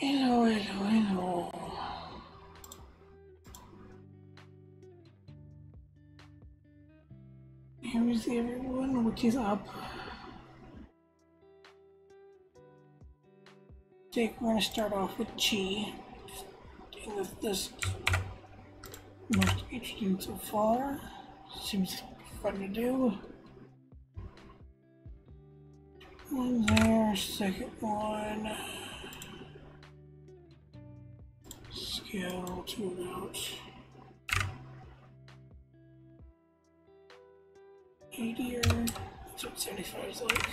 I hello, I know. Here's everyone, which is up. Think we're gonna start off with Chi. This, this most interesting so far. Seems fun to do. One there, second one. Scale to about 80 or that's what 75 is like.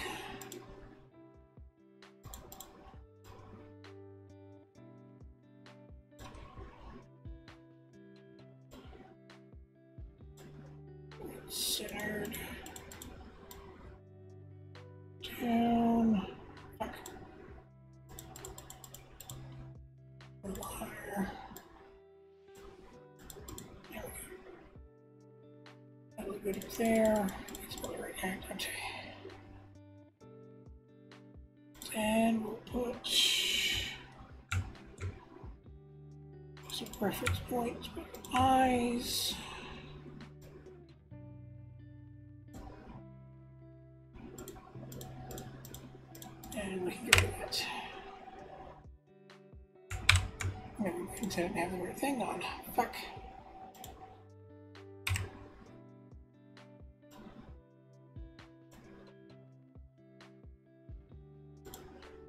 It and have the right thing on. Fuck.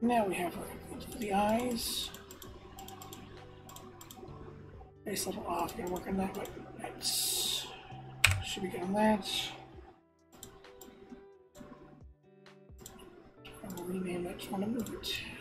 Now we have the eyes. A little off, gonna work on that, but should be good on that. I'll rename it, want to move it.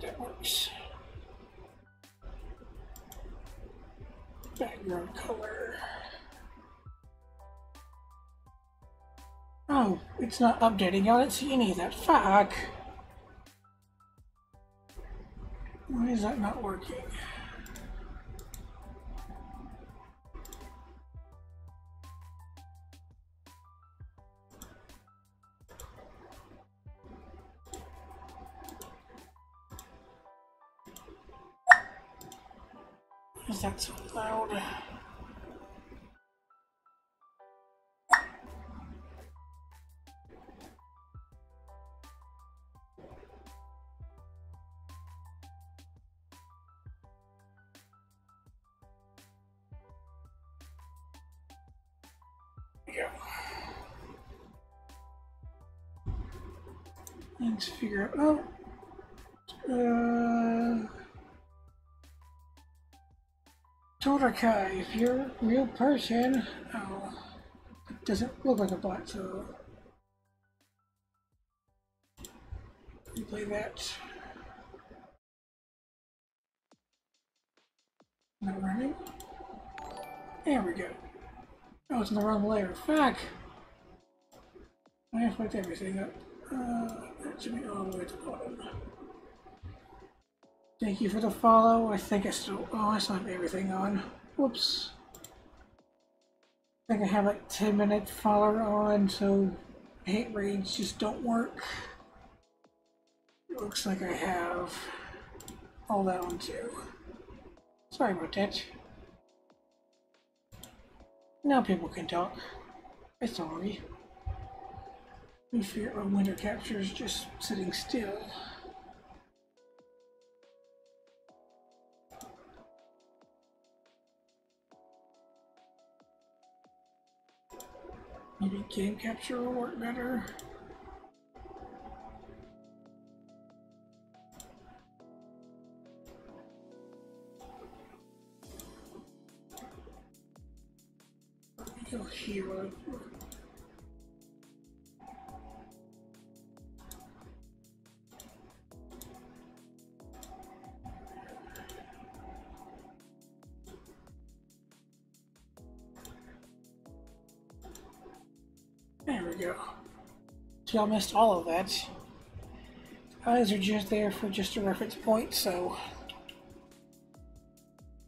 That works. background color. Oh, it's not updating. I don't see any of that. Fuck. Why is that not working? Figure out. Oh, uh, Todakai, if you're a real person, oh, it doesn't look like a bot, so replay that. Not running. There we go. Oh, it's in the wrong layer. Fuck! I have fucked everything up. Uh, be all the way to the bottom. Thank you for the follow. I think I still, oh, I still have everything on. Whoops. I think I have like 10 minute follower on, so hate raids just don't work. It looks like I have all that on too. Sorry about that. Now people can talk. It's sorry. We fear our window capture is just sitting still. Maybe game capture will work better. Go here. Y'all missed all of that. Eyes are just there for just a reference point, so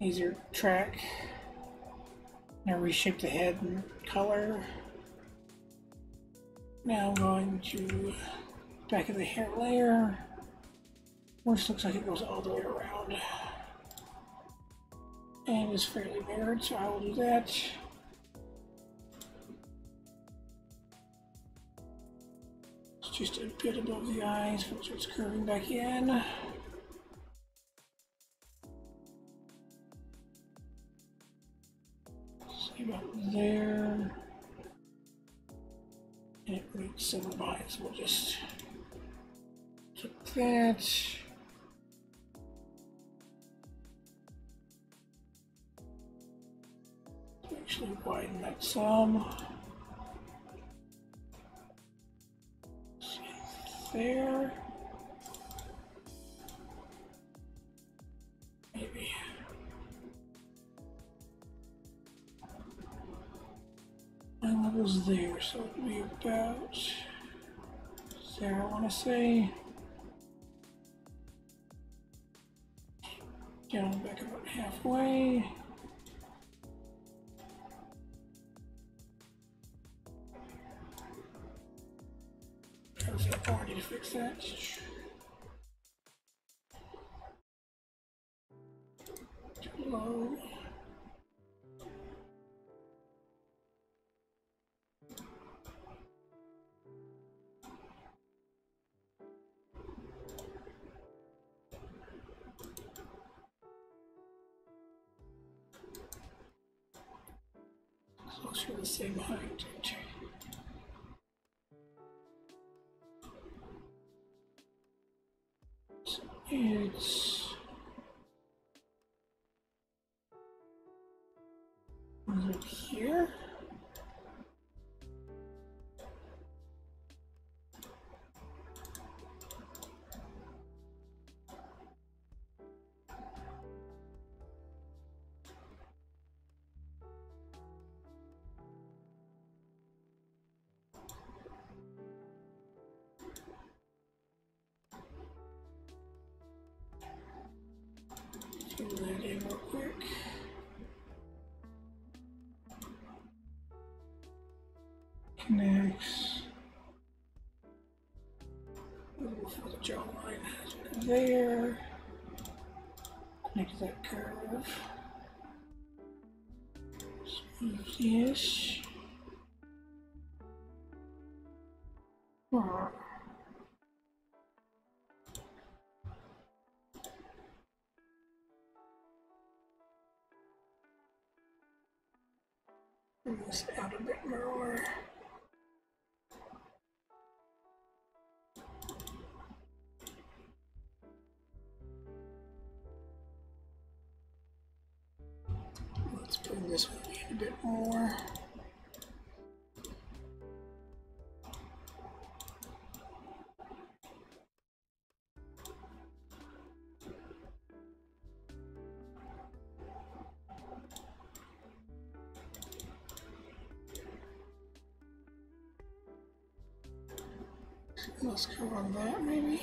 easier track. Now reshape the head and color. Now I'm going to back of the hair layer, which looks like it goes all the way around. And is fairly mirrored, so I will do that. Just a bit above the eyes, so it starts curving back in. See about there. And it makes seven by, so we'll just take that. Actually widen that some. There. Maybe. My level's there, so it'll be about there, I want to say. Down back about halfway. Fix low. Closer to the same height. There. Connect that curve. Smooth this. This a bit more. Let's go on that maybe.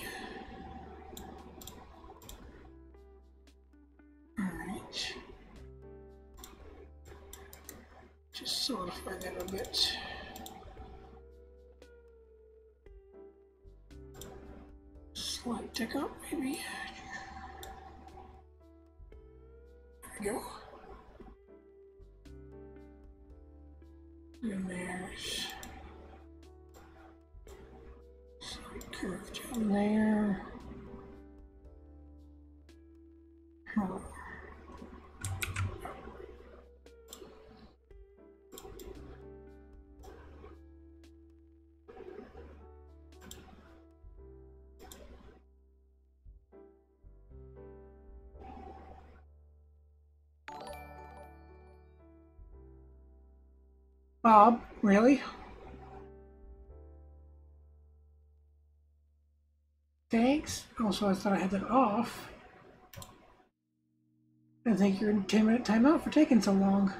Bob, really? Thanks. Also, I thought I had that off. I think you're in 10 minute timeout for taking so long.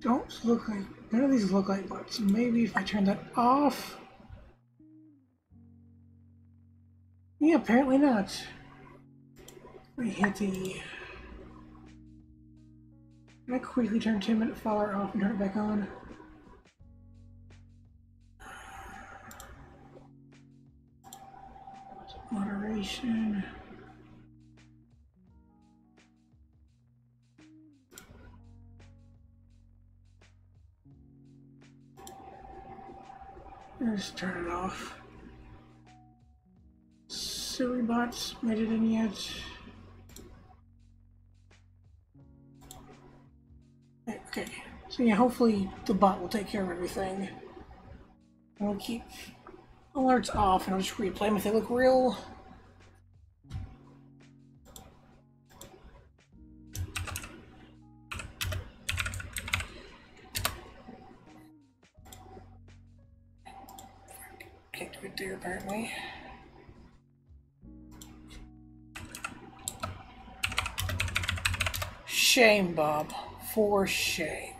Don't look like, none of these look like butts. Maybe if I turn that off. Yeah, apparently not. We. I quickly turn 10 minute follower off and turn it back on. Moderation. Just turn it off. Silly bots made it in yet. So yeah, hopefully the bot will take care of everything. And we'll keep alerts off and I'll just replay them if they look real. Can't do it there apparently. Shame, Bob. For shame.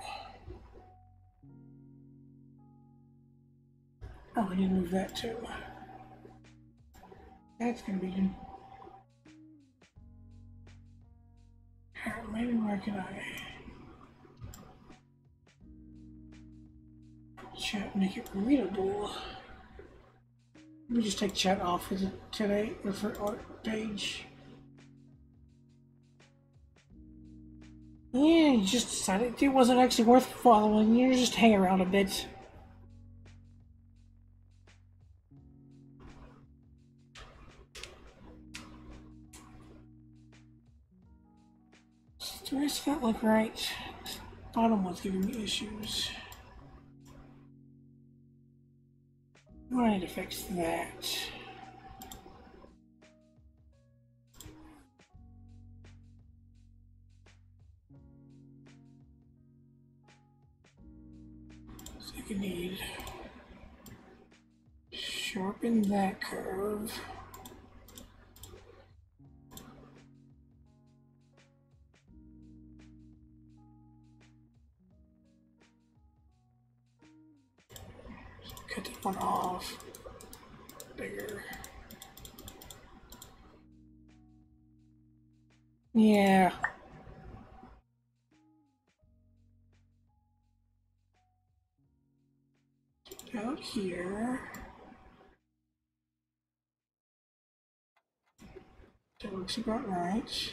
Oh, I need to move that too. That's gonna be good. How- Maybe where can I chat make it readable? Let me just take chat off with it today our art page. Yeah, you just decided it wasn't actually worth following. You just hang around a bit. Look right. Bottom one's giving me issues. I need to fix that. So you need sharpen that curve. One off. Bigger. Yeah. Out here. That looks about right.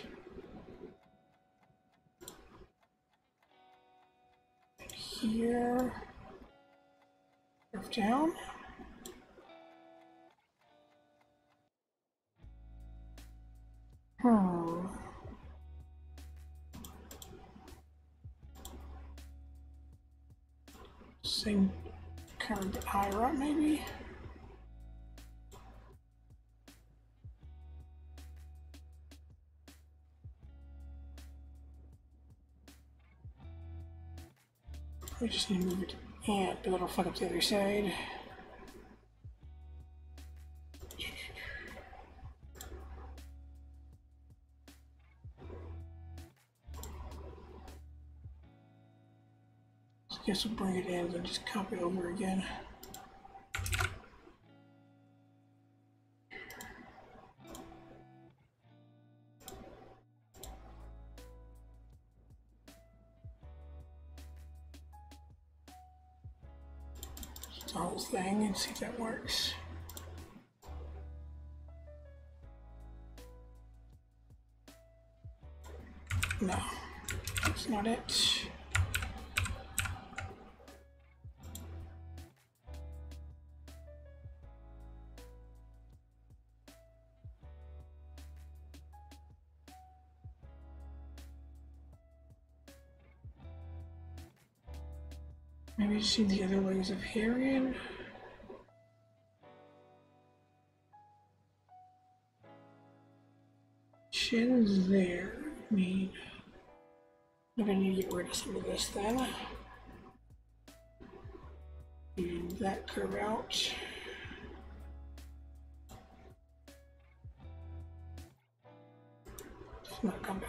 Here. Curve down. Hmm. Same but higher up, maybe? We just need to move it. Yeah, but that'll fuck up the other side. I guess we'll bring it in and just copy over again. and see if that works. No, that's not it. Maybe see the other ways of hearing. In. There. I mean, I'm gonna need to get rid of some of this then. And that curve out. It's not come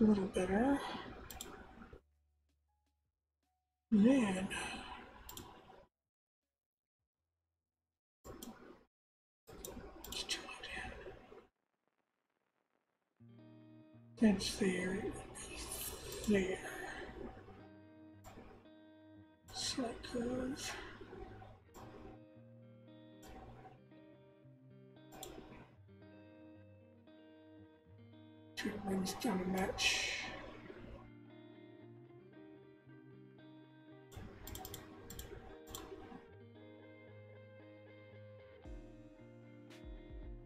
A little better. Then it in. That's there. There. Slight curve. Wings down match.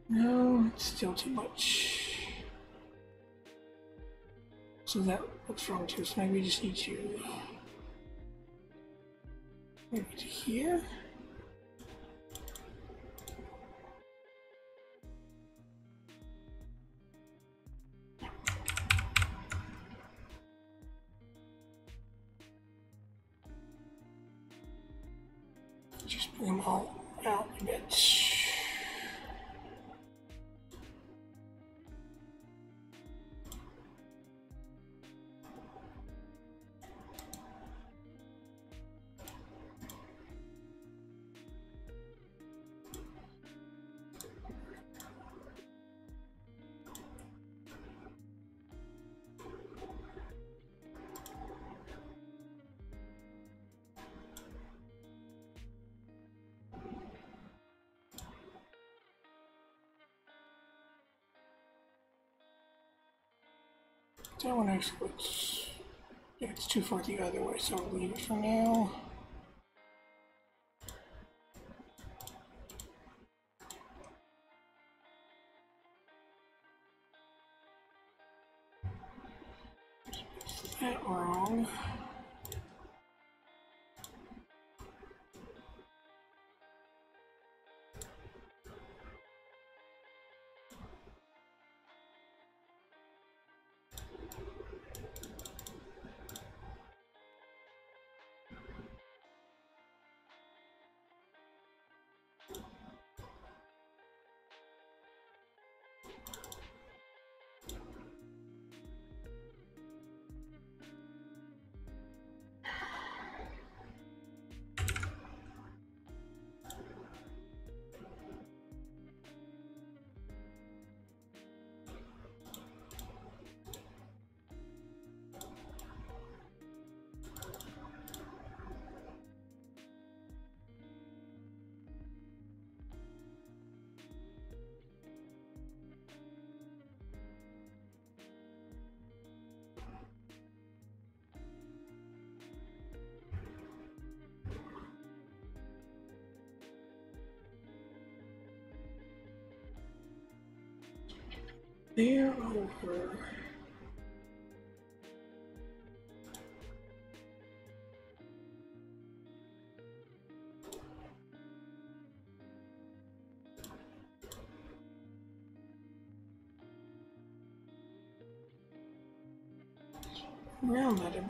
No, it's still too much. So that looks wrong too, so maybe we just need to maybe to here. One looks, yeah, it's too far the other way, so I'll leave it for now. They're over. That a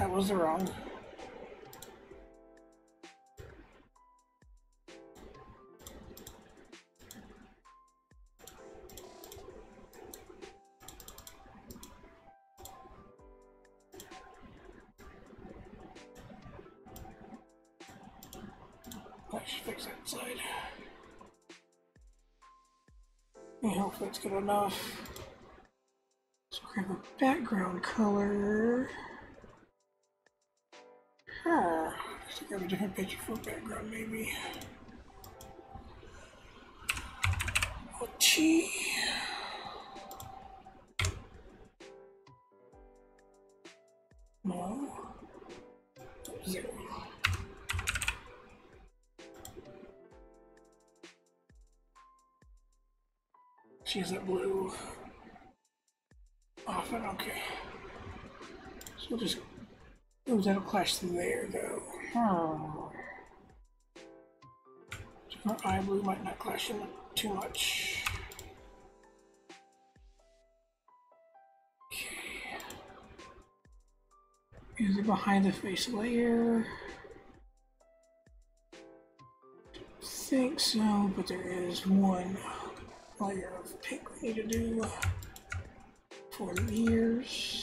that was wrong. Should fix that side. I hope that's good enough. Let's grab a background color. Different picture for background, maybe. Oh, gee. No. Zero. She's that blue. Often, okay. So we'll just Oh, that'll clash there, though. Hmm. Our eye blue might not clash in too much. Okay. Is it behind the face layer? think so, but there is one layer of pink we need to do for the ears.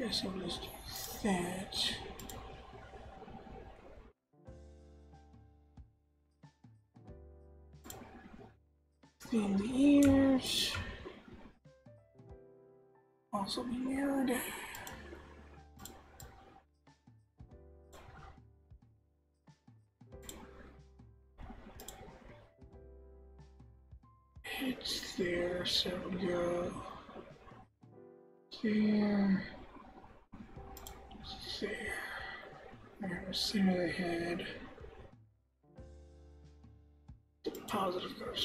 Guess I'll just that. Clean the ears. Also be mirrored.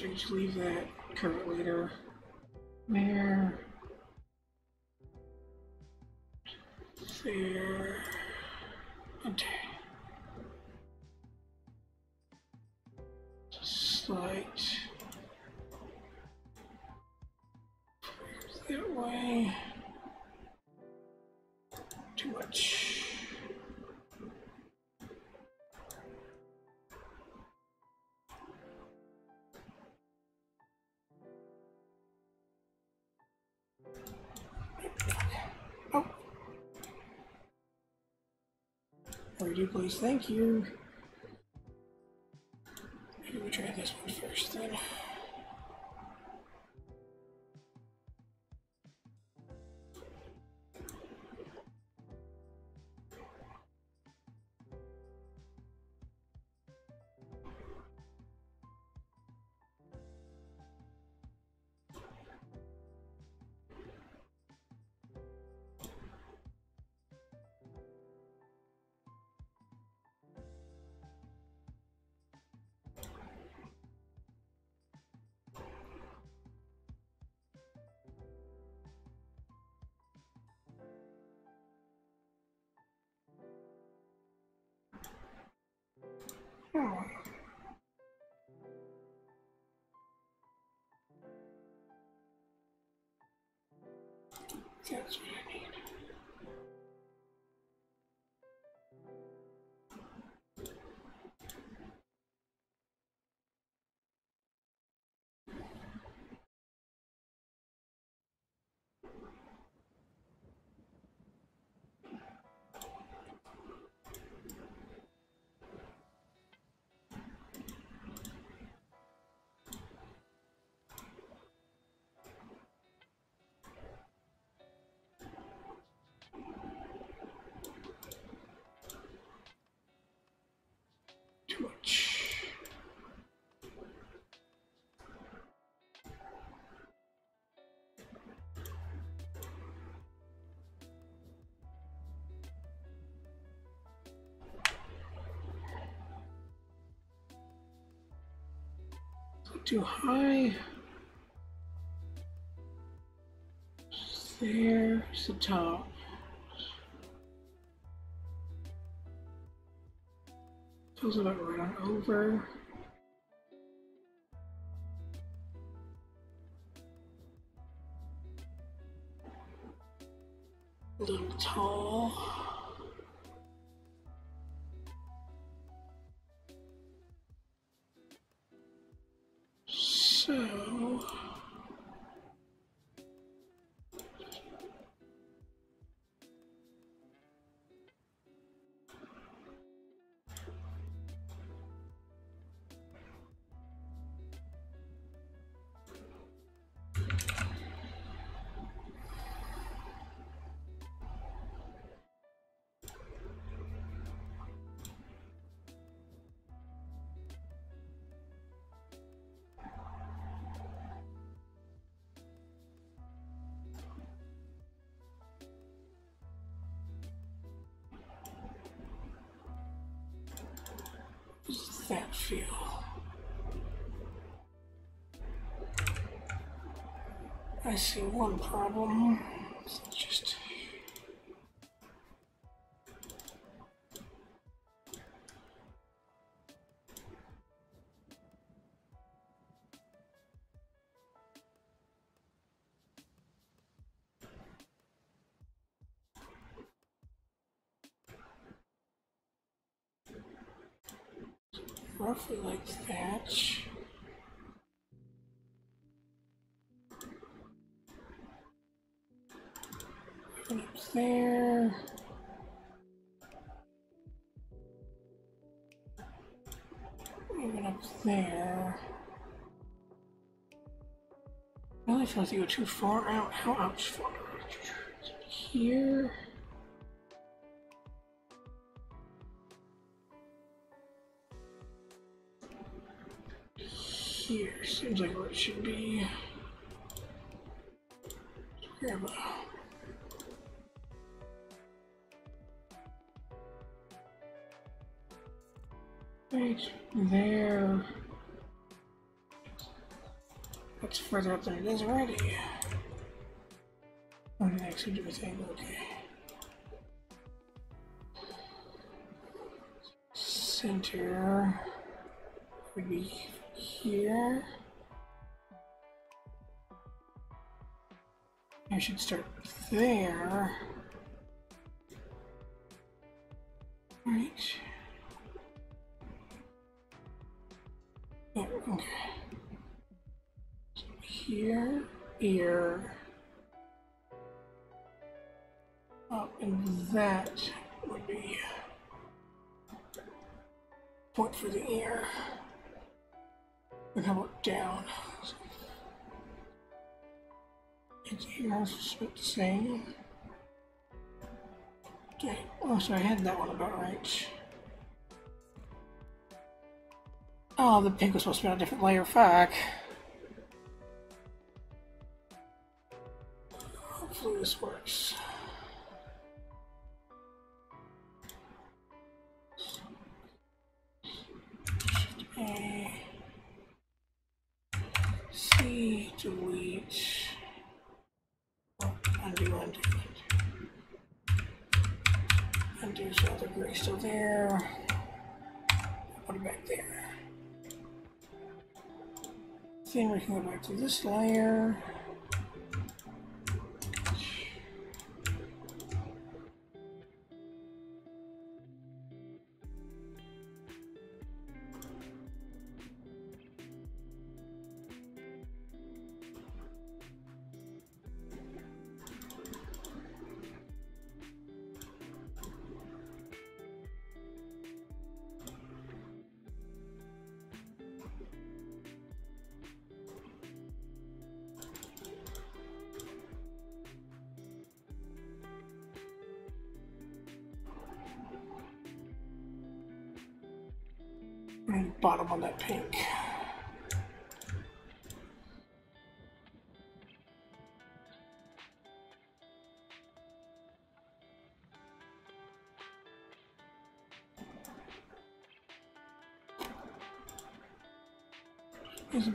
Just leave that. There. There. Ready, please. Thank you. Maybe we try this one first then. That's what I need. Too high. There's the top. Feels about right on over. I see one problem. Just roughly like that. I feel like go too far out. How out far? Here. Here seems like where it should be. Right there. That's further up than it is already. What did I actually do a thing? Okay. Center would be here. I should start there. Right. Here. Up, and that would be point for the ear. And how about down? It's here, split the same. Okay, oh, so I had that one about right. Oh, the pink was supposed to be on a different layer. Fuck. Hopefully this works. A. C, delete. Undo, undo. Undo so the gray still there. Put it back there. Then we can go back to this layer.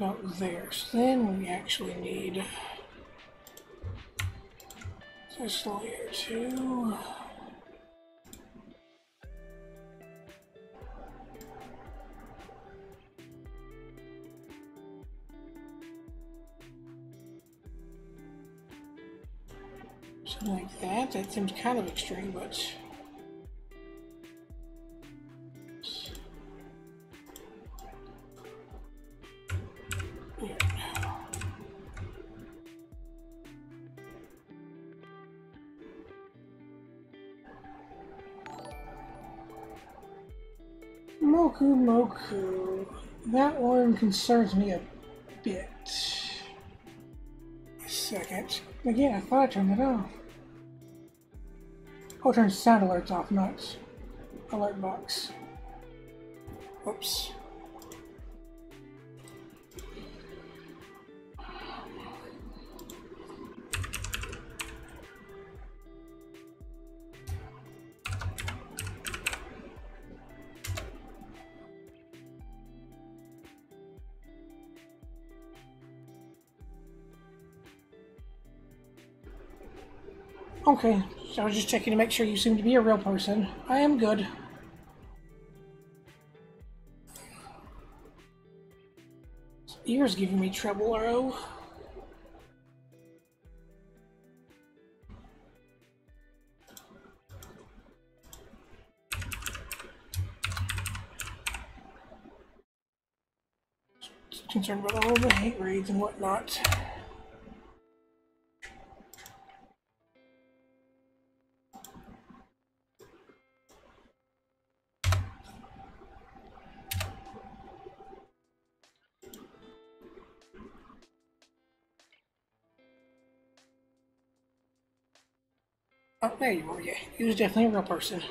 About there. So then we actually need this layer two. Something like that. That seems kind of extreme, but concerns me a bit. A second. Again, I thought I turned it off. Oh, turn sound alerts off, not alert box. Okay, so I was just checking to make sure you seem to be a real person. I am good. Ears giving me trouble, Arrow. Concerned about all the hate raids and whatnot. There you are, yeah. He was definitely a real person.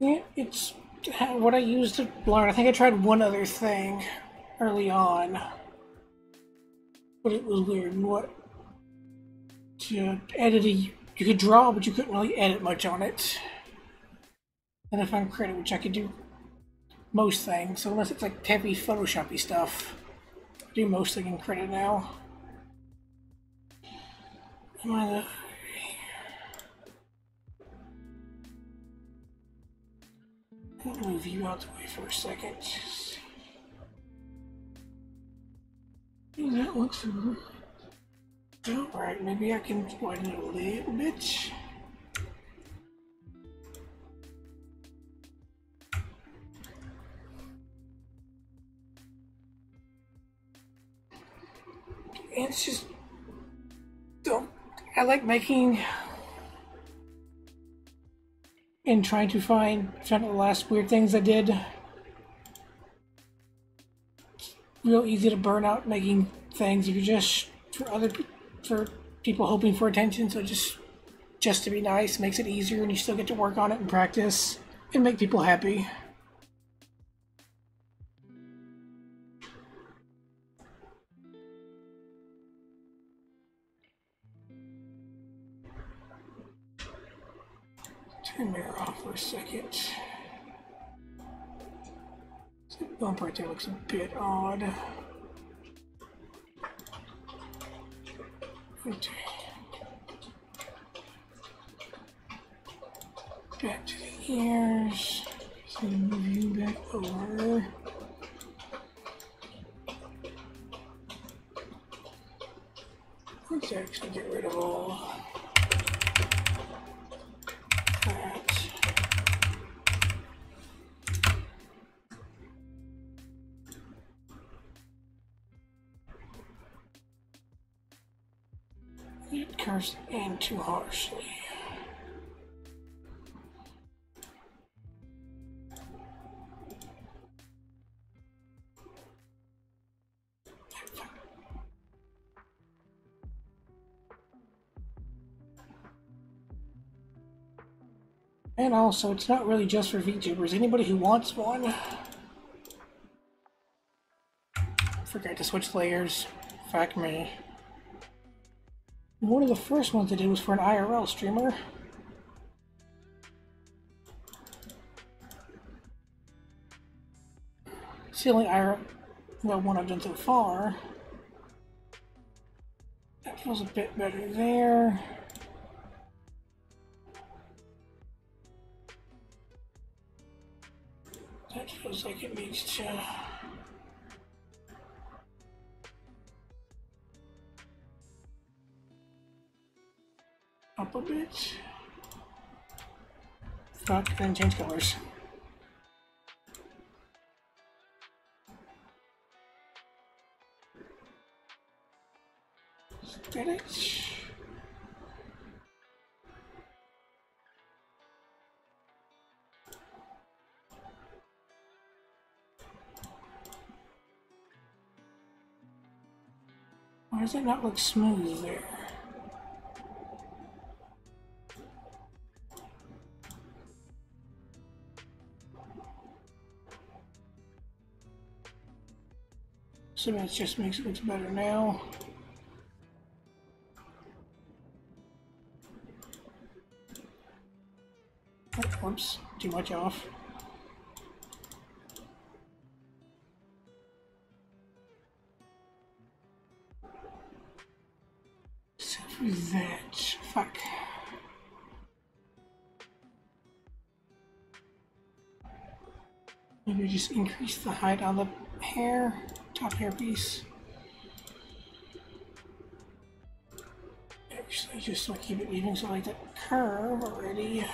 Yeah, it's what I used to learn. I think I tried one other thing early on, but it was weird. What to edit a, you could draw, but you couldn't really edit much on it. And if I found Krita, which I could do most things, so unless it's like heavy Photoshoppy stuff, I do mostly in Krita now. Am I the... move you out the way for a second. That looks alright. Maybe I can widen it a little bit. It's just don't I like making and trying to find some of the last weird things I did. Real easy to burn out making things if you just for other for people hoping for attention. So just just to be nice makes it easier, and you still get to work on it and practice and make people happy. Bump right there looks a bit odd. Back to the ears. So move you back over. Let's actually get rid of all too harshly. And also, it's not really just for VTubers. Anybody who wants one, forget to switch layers. Fuck me. One of the first ones I did was for an IRL streamer. It's the only IRL well, one I've done so far. That feels a bit better there. That feels like it needs to... Uh, a bit. Fuck, then change colors. Spinach. Why does it not look smooth there? That just makes it look better now. Oh, Oops, too much off. So that. Fuck. Maybe just increase the height on the hair, top hair piece. Actually, just so I keep it even, so I like that curve already.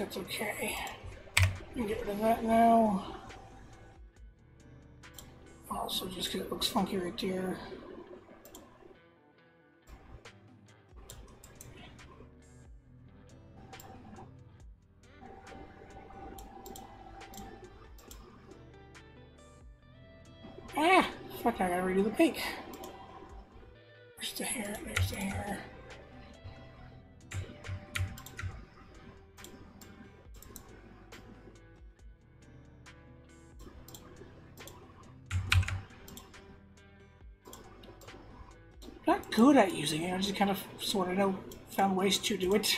That's okay. Get rid of that now. Also, just because it looks funky right there. Ah! Fuck, I gotta redo the pink. Using it, I just kind of sort of found ways to do it.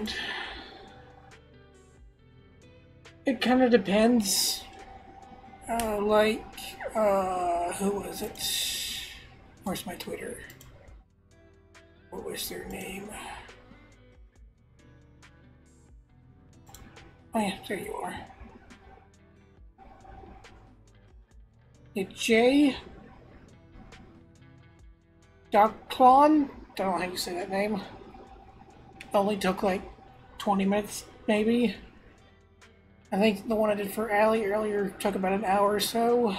Hand. It kind of depends. Uh, like, uh, who was it? Where's my Twitter? What was their name? Oh yeah, there you are. It's Jay Docklon. Don't know how you say that name. Only took like 20 minutes, maybe. I think the one I did for Allie earlier took about an hour or so.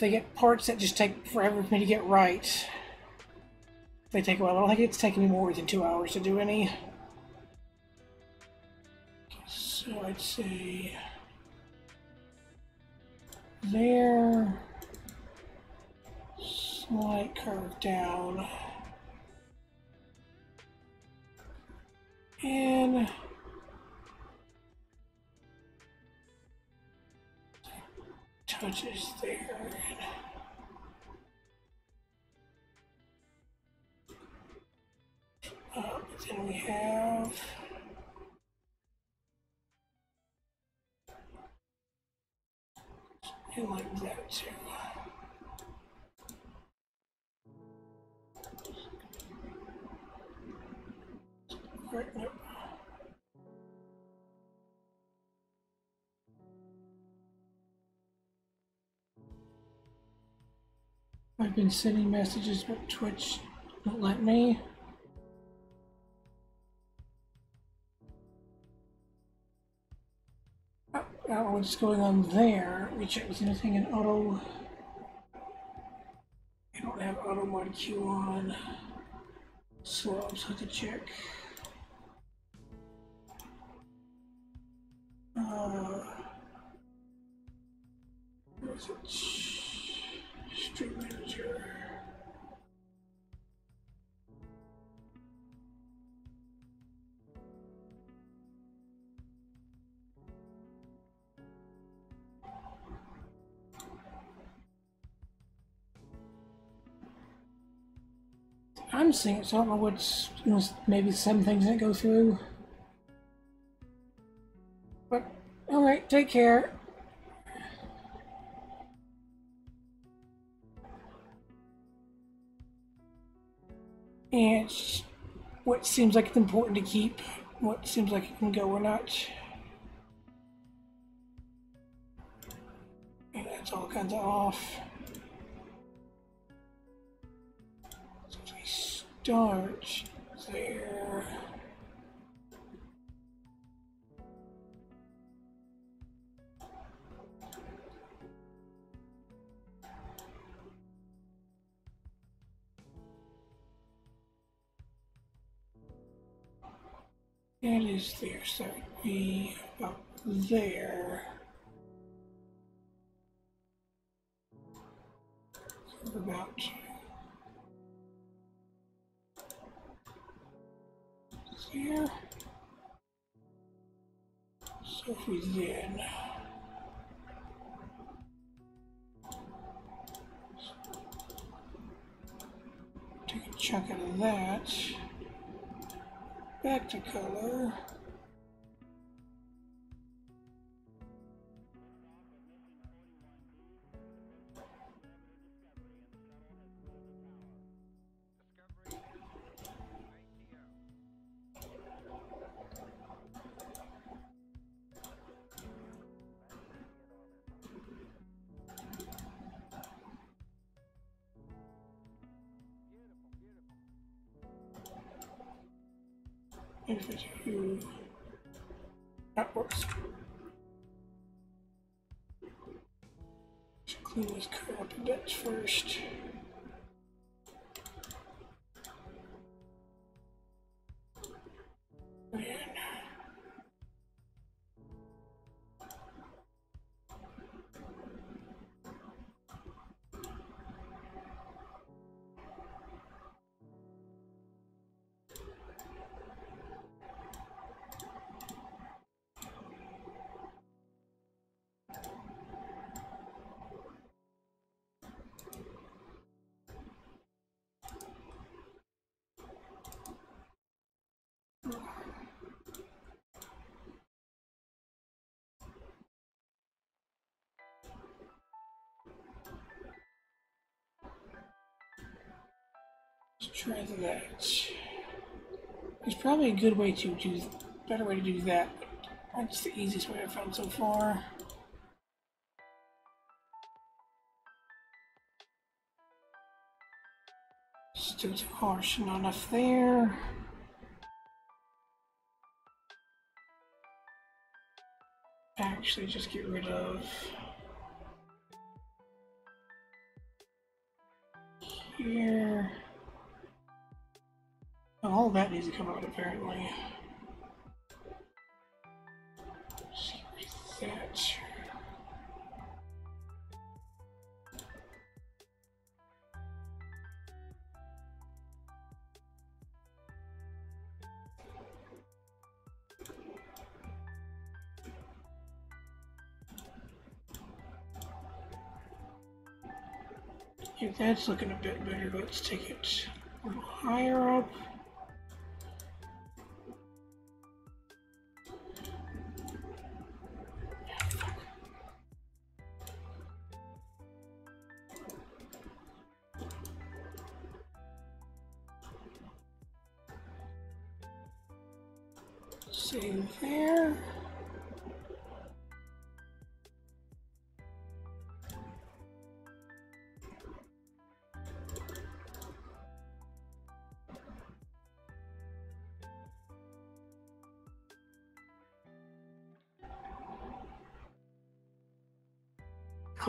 They get parts that just take forever for me to get right. They take a while. I don't think it's taking me more than two hours to do any. So I'd say there, slight curve down, and touches there. Uh, then we have and like that too. I've been sending messages, but Twitch won't let me. I don't what's going on there. Me check there's anything in auto. I don't have auto mod Q on. So I'll just have to check. Uh, I'm it, so I don't know what's, you know, maybe some things that go through. But, alright, take care. And what seems like it's important to keep, what seems like it can go or not. And that's all kinds of off. Start there. It is there, so it would be about there. About there. So we then take a chunk out of that back to color. That. There's probably a good way to do, better way to do that. That's the easiest way I've found so far. Still too harsh, not enough there. Actually, just get rid of here. All that needs to come out apparently. Thatcher. If that's looking a bit better, let's take it a little higher up.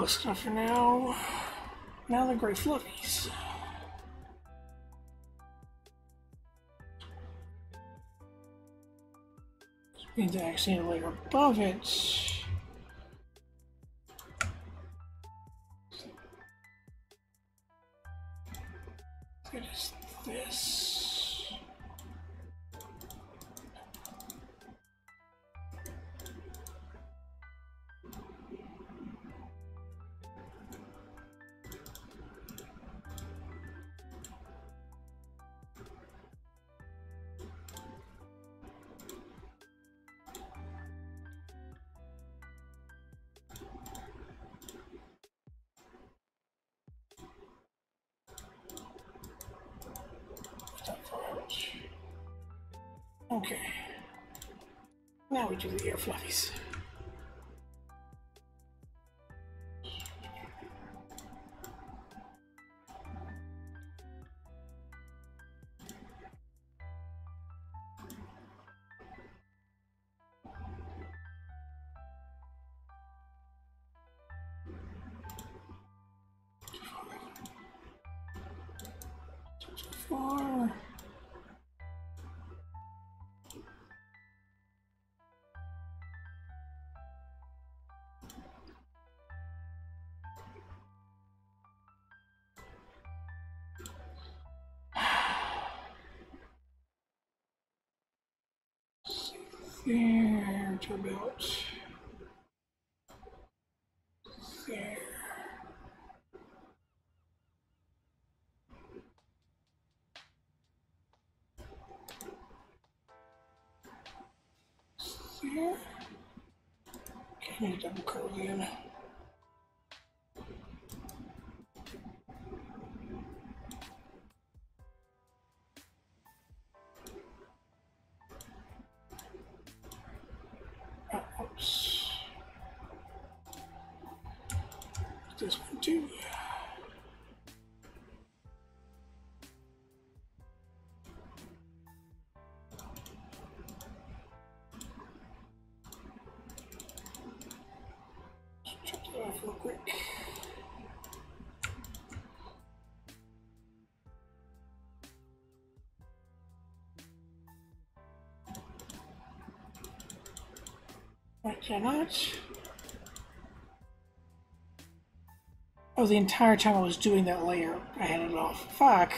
Enough for now. Now the gray fluffies. Means I actually layer above it. Fluffies. Need double curve again. Oops. This one too. Check Cannot. Oh, the entire time I was doing that layer, I had it off. Fuck.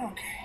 Okay.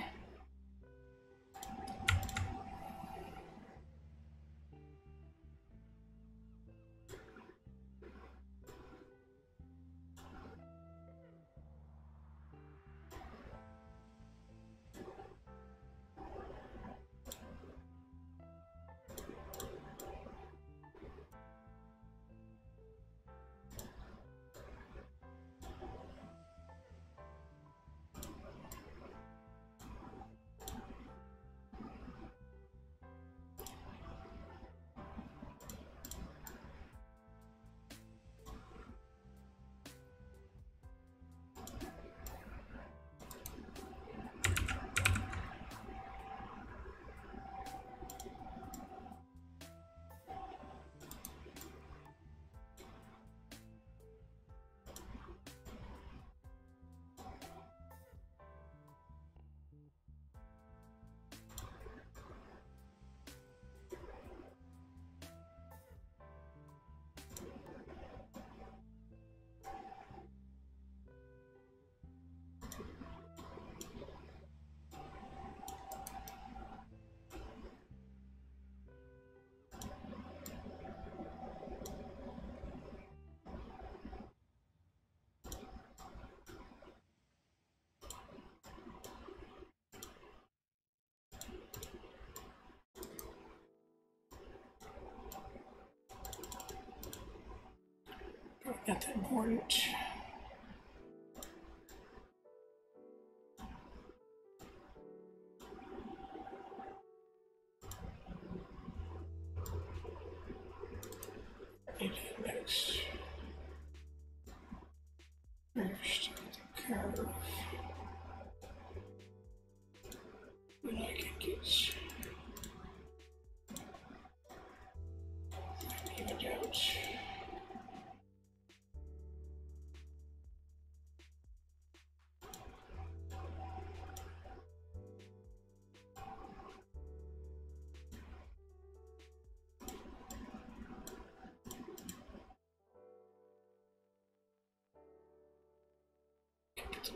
Not that important.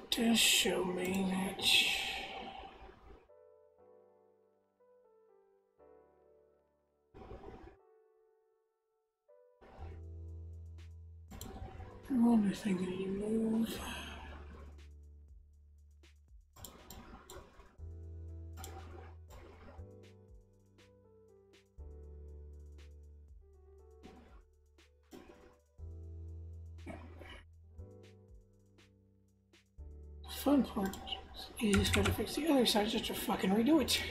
Just show me that. More thing that you. Is just gotta fix the other side just to fucking redo it.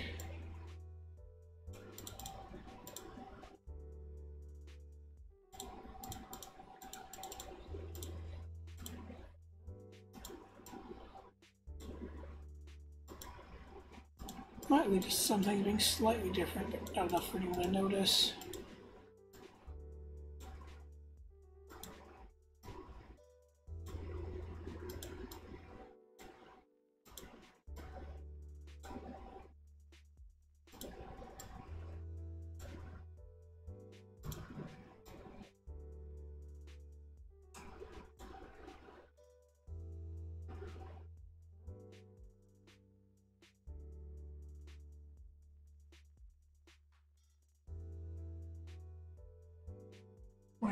Might lead to something being slightly different, but not enough for anyone to notice.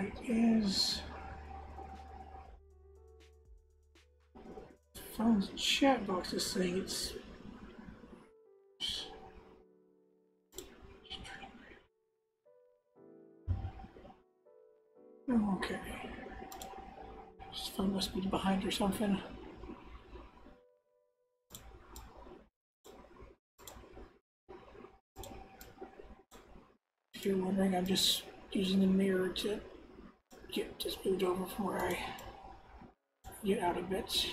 What is phone's chat box is saying it's okay. This phone must be behind or something. If you're wondering, I'm just using the mirror to get just moved over from where I get out a bit.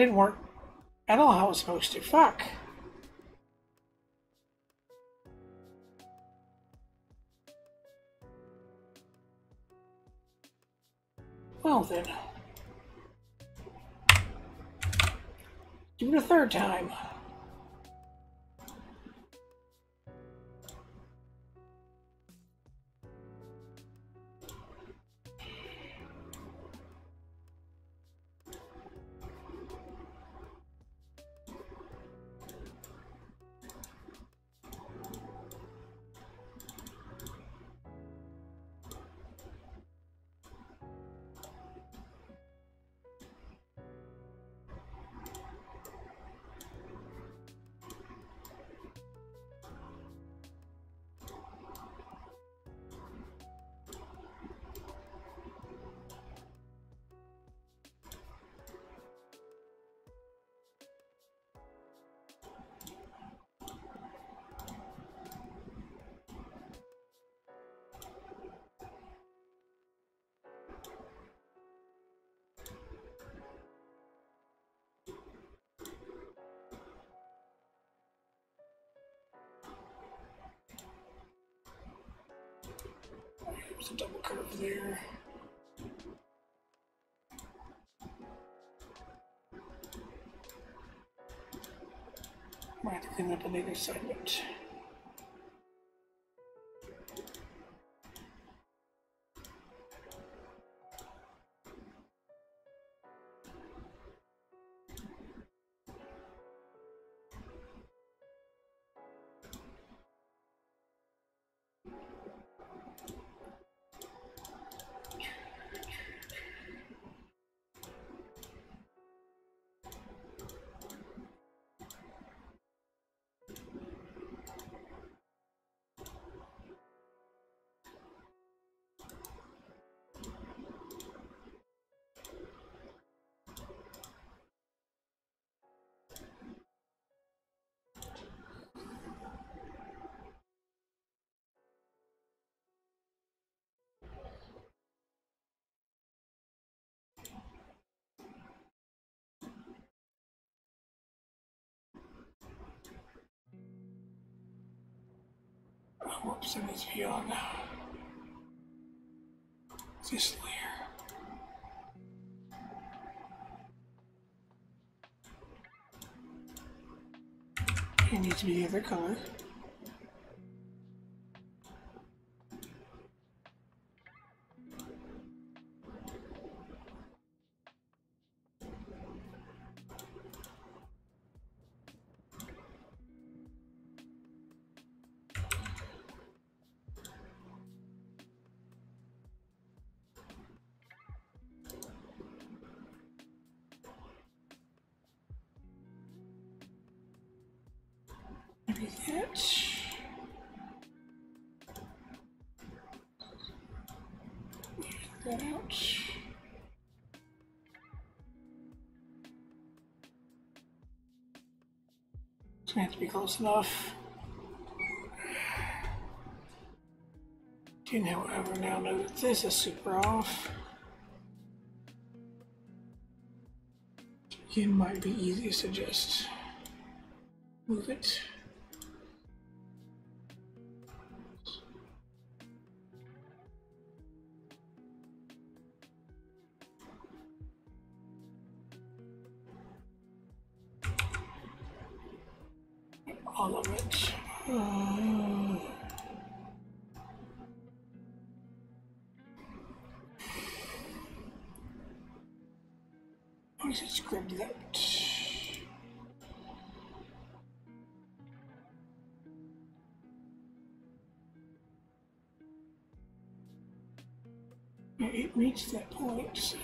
Didn't work at all how it was supposed to. Fuck. Well then. Do it a third time. Up the negative side of it. Whoops, it is beyond this layer. It needs to be the other color. Maybe that. Have to be close enough. Do however now know that this is super off. It might be easiest to just move it. It reached that point.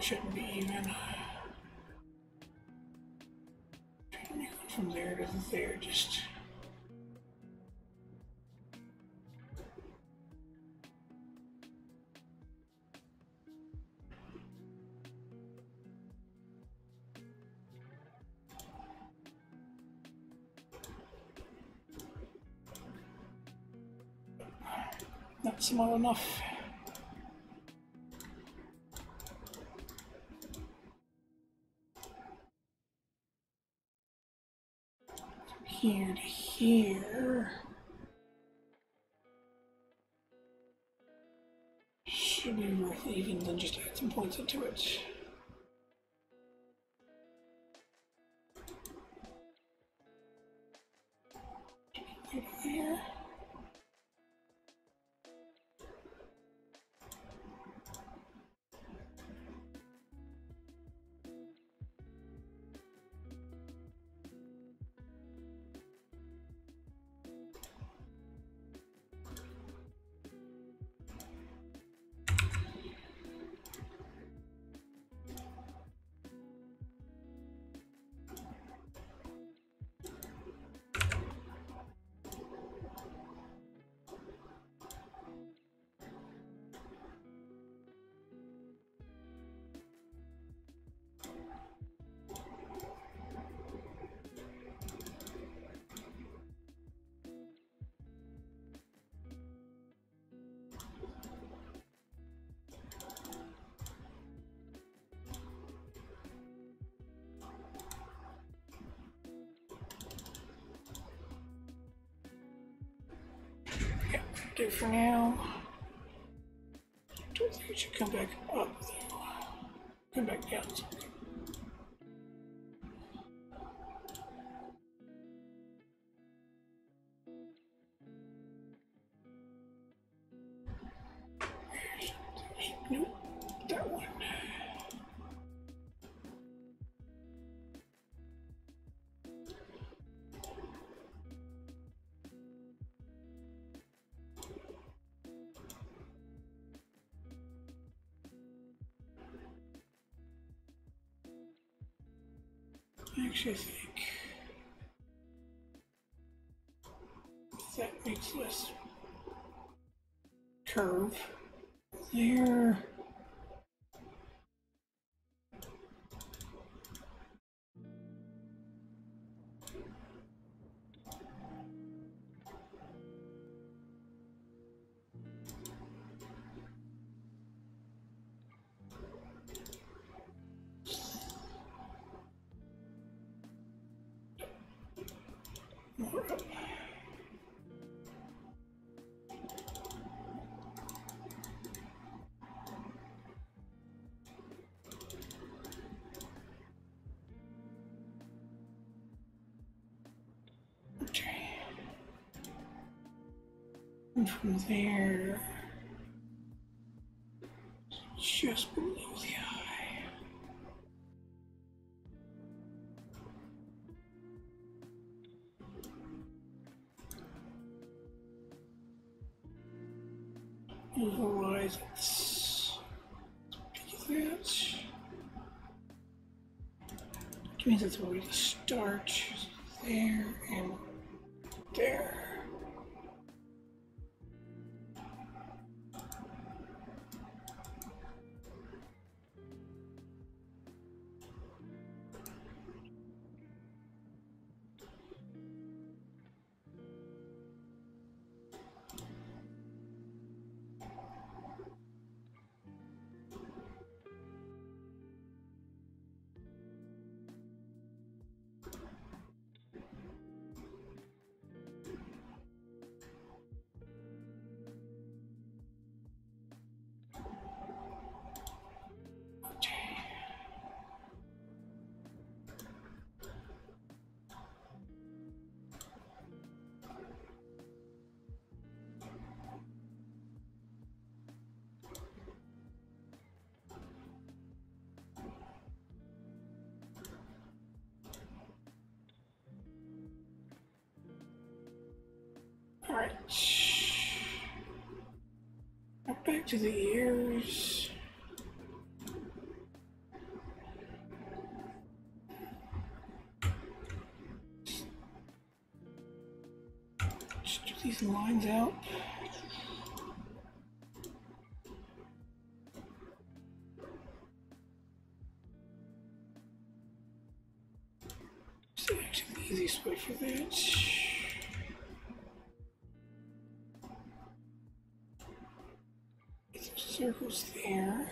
Shouldn't be even. Uh, it from there to there, just. Not small enough. Points into it. Do for now. I don't think it should come back up though. Come back down. Actually, I And from there, just below the eye. Otherwise, it's that. Which means it's where we start there and to the ears. Just do these lines out. It's actually the easiest way for that. Circles there.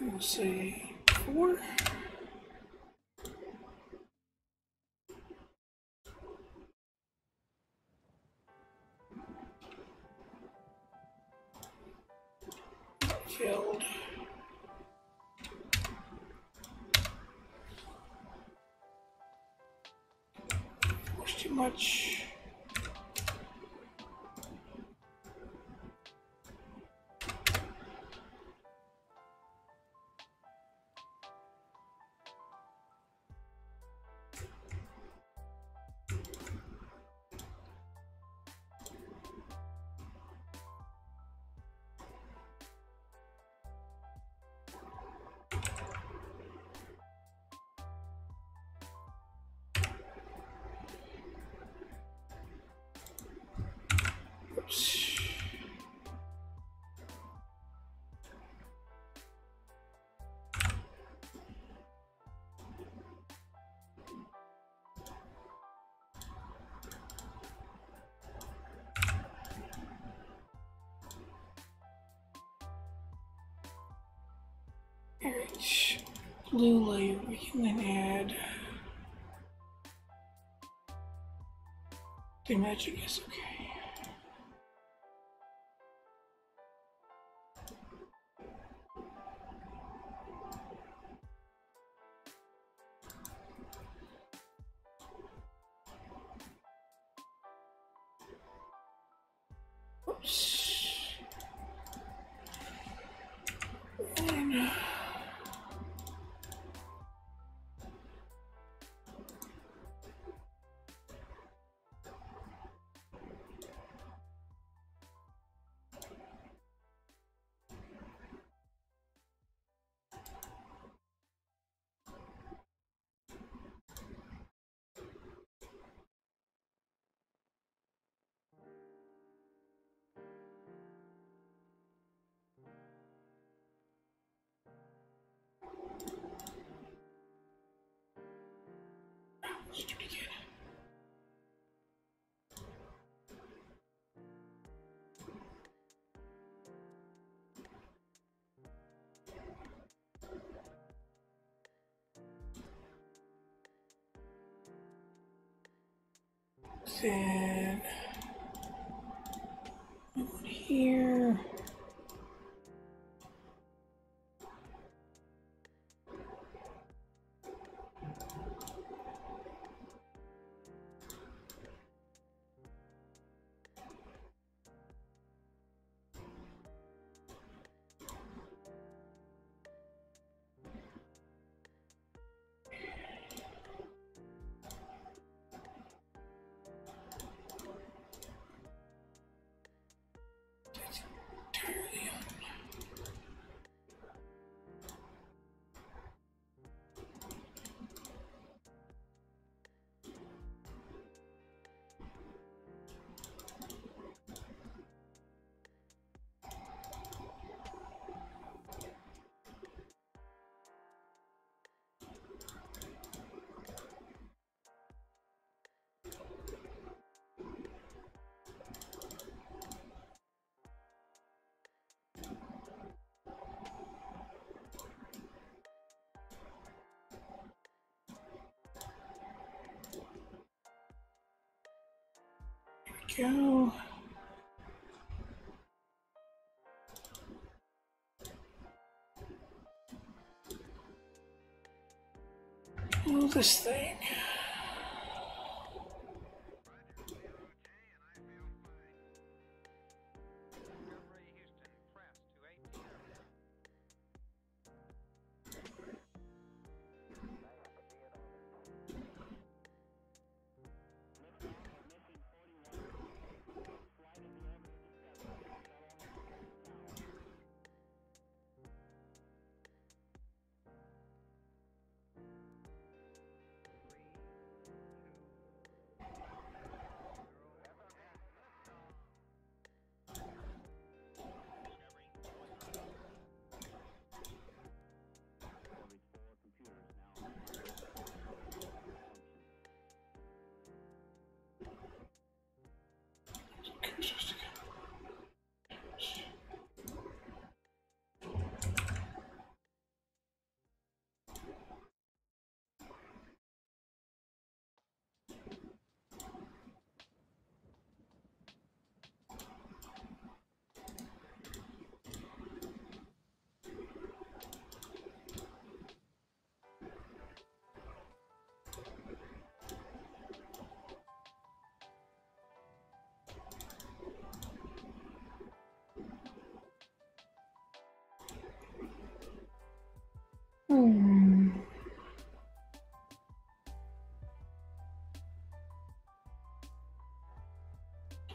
We'll say four. Blue layer, we can then add the magic is okay. Then one here. Go. Oh, this thing.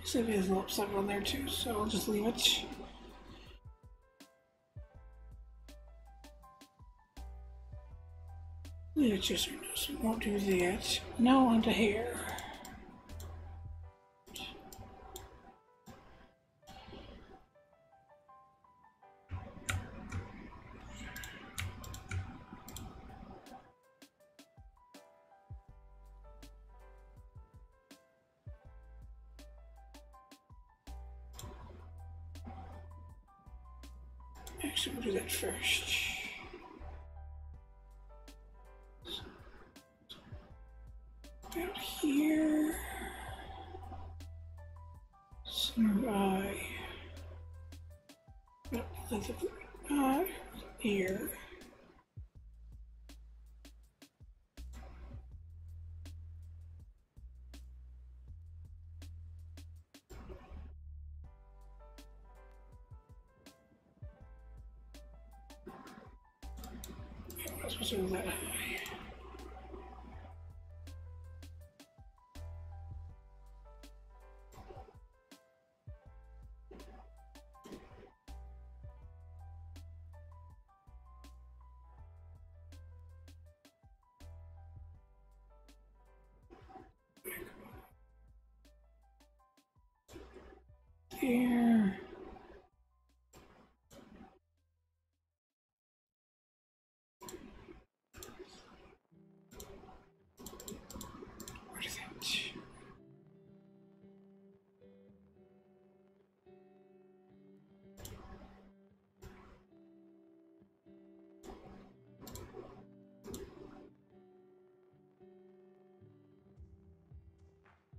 So has a little upset on there too, so I'll just leave it. It just won't do that. Now onto hair.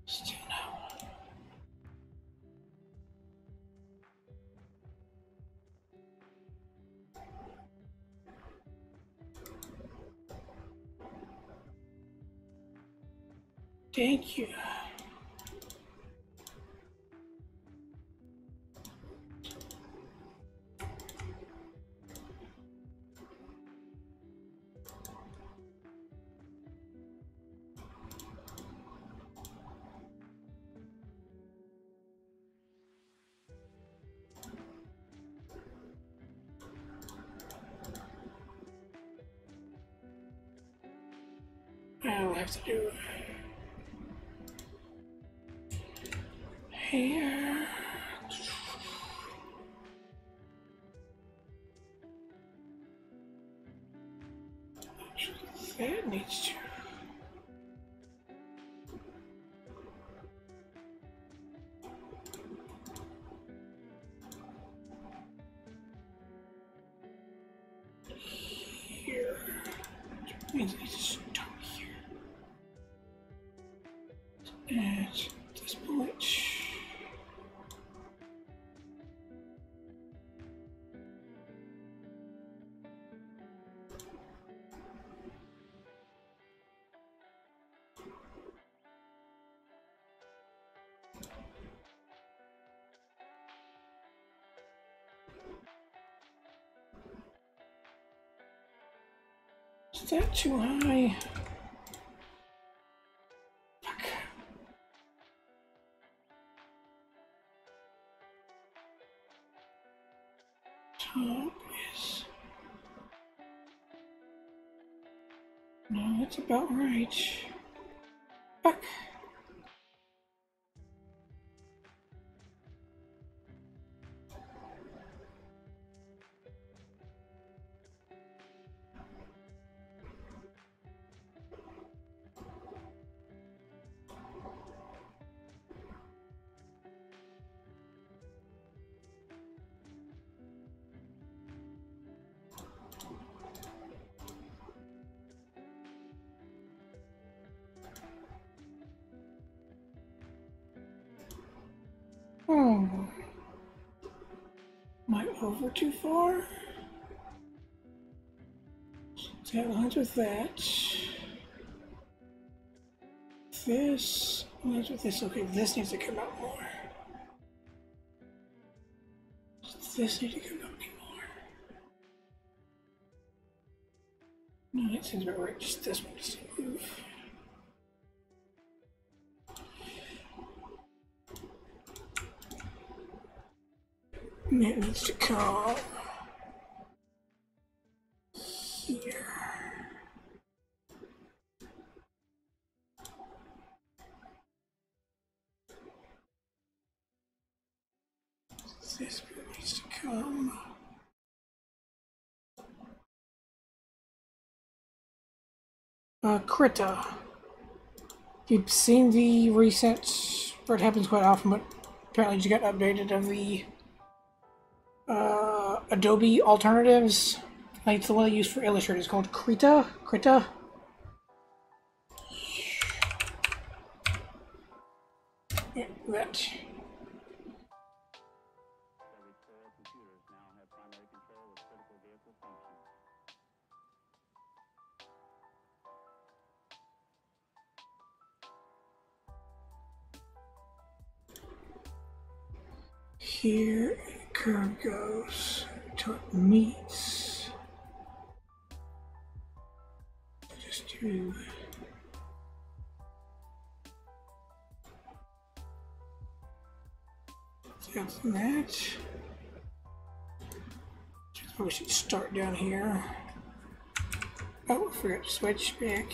Still no. Thank you. I'll Is that too high? Fuck. Is. No, that's about right. Fuck. I too far? That lines with that. This lines with this. Okay, this needs to come out more. This need to come out more. No, that seems about right. Just this one needs to move. Needs to come here. This needs to come. Uh, Krita. You've seen the recent, or it happens quite often, but apparently you got updated of the uh, Adobe alternatives. Like the one I use for Illustrator is called Krita. Krita. Yeah, that. Here curve goes to it meets. Just do that's that. Oh, we should start down here. Oh, I forgot to switch back.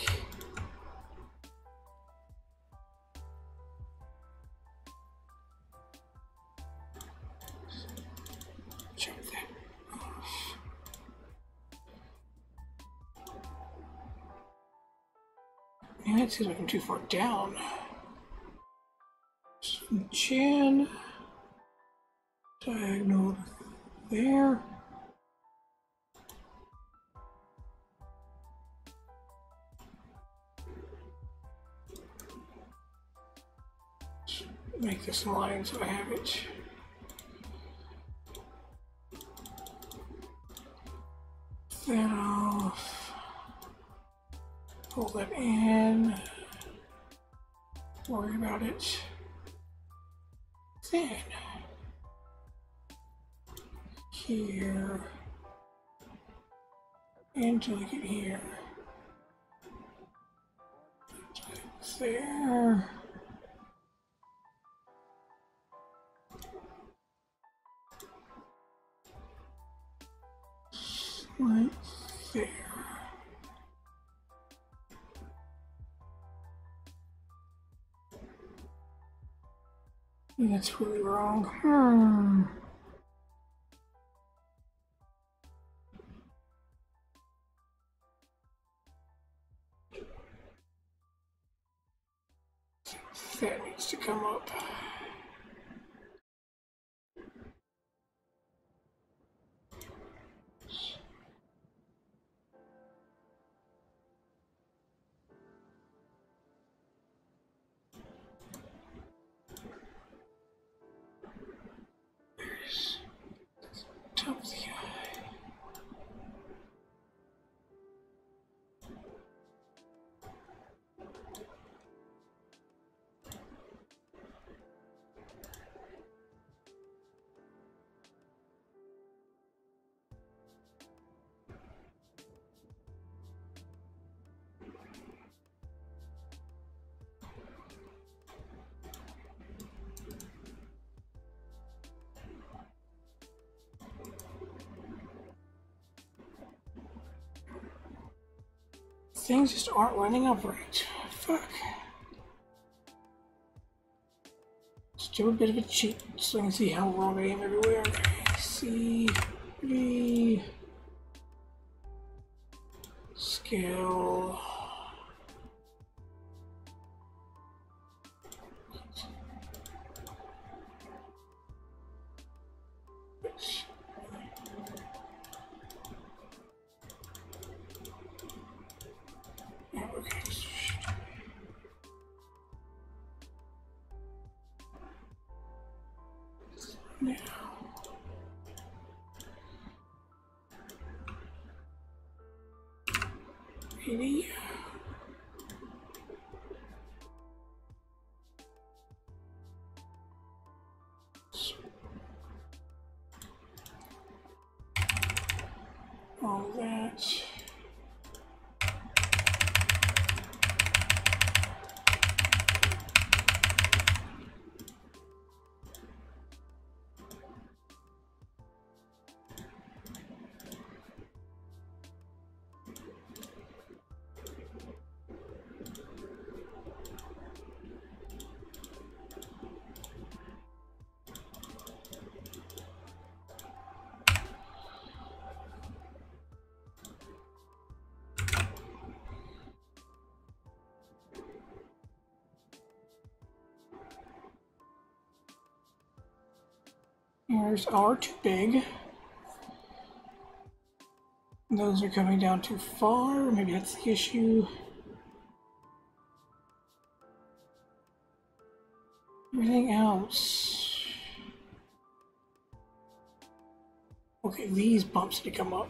Seems like I'm too far down. Chin. Diagonal there. Make this line so I have it. that off. Pull that in. Worry about it. Then here until I get here. There. Right there. That's really wrong. Hmm. That needs to come up. Things just aren't lining up right. Fuck. Let's do a bit of a cheat so I can see how wrong I am everywhere. C, B, scale. Are too big. Those are coming down too far. Maybe that's the issue. Everything else. Okay, these bumps need to come up.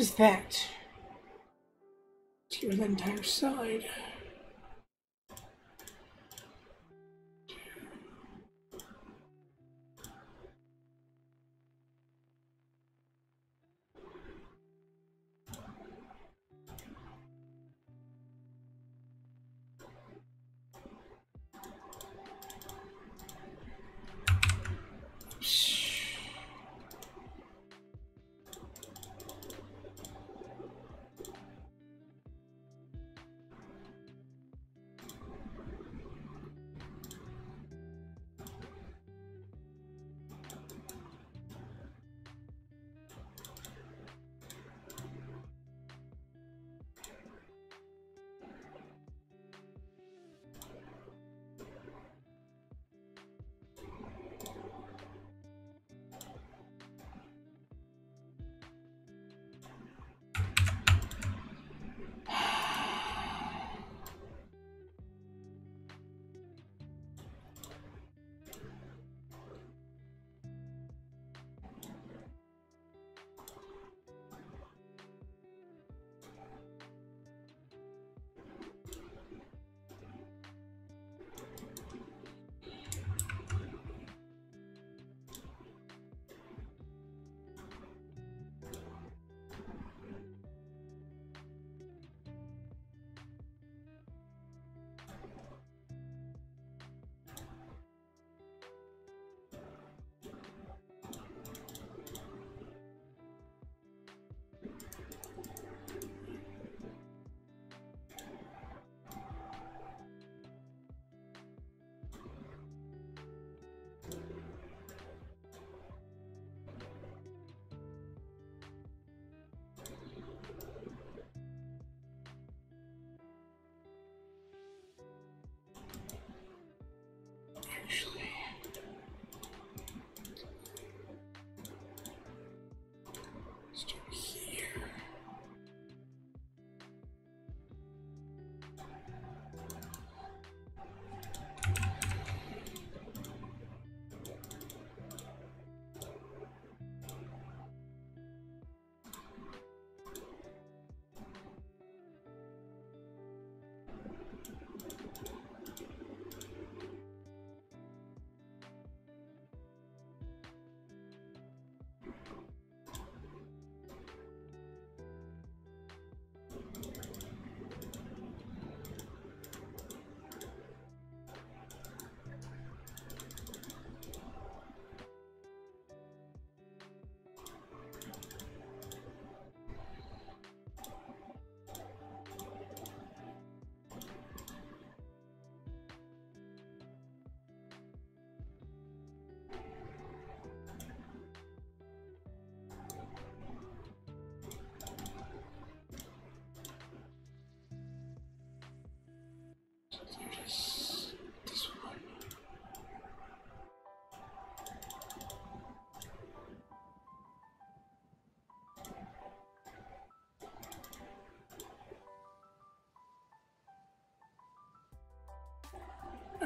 Is that? Secure the entire side.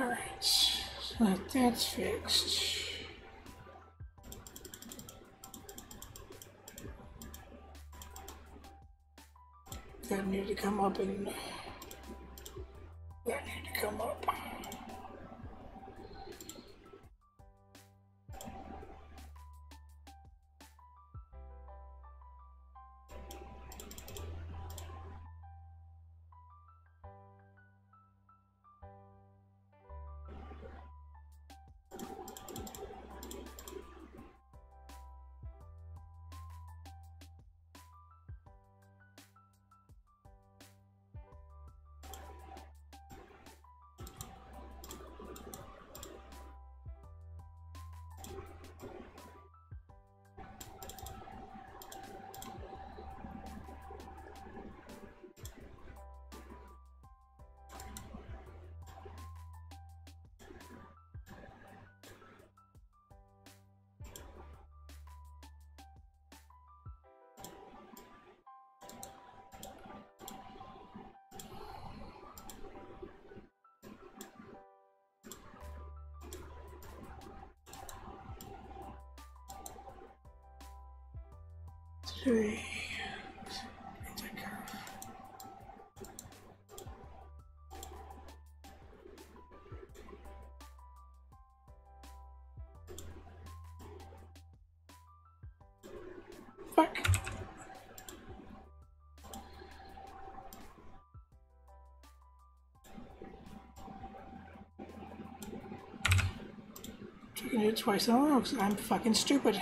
Alright, so that's fixed. That need to come up and three. Fuck. Taking it twice in a row 'cause I'm fucking stupid.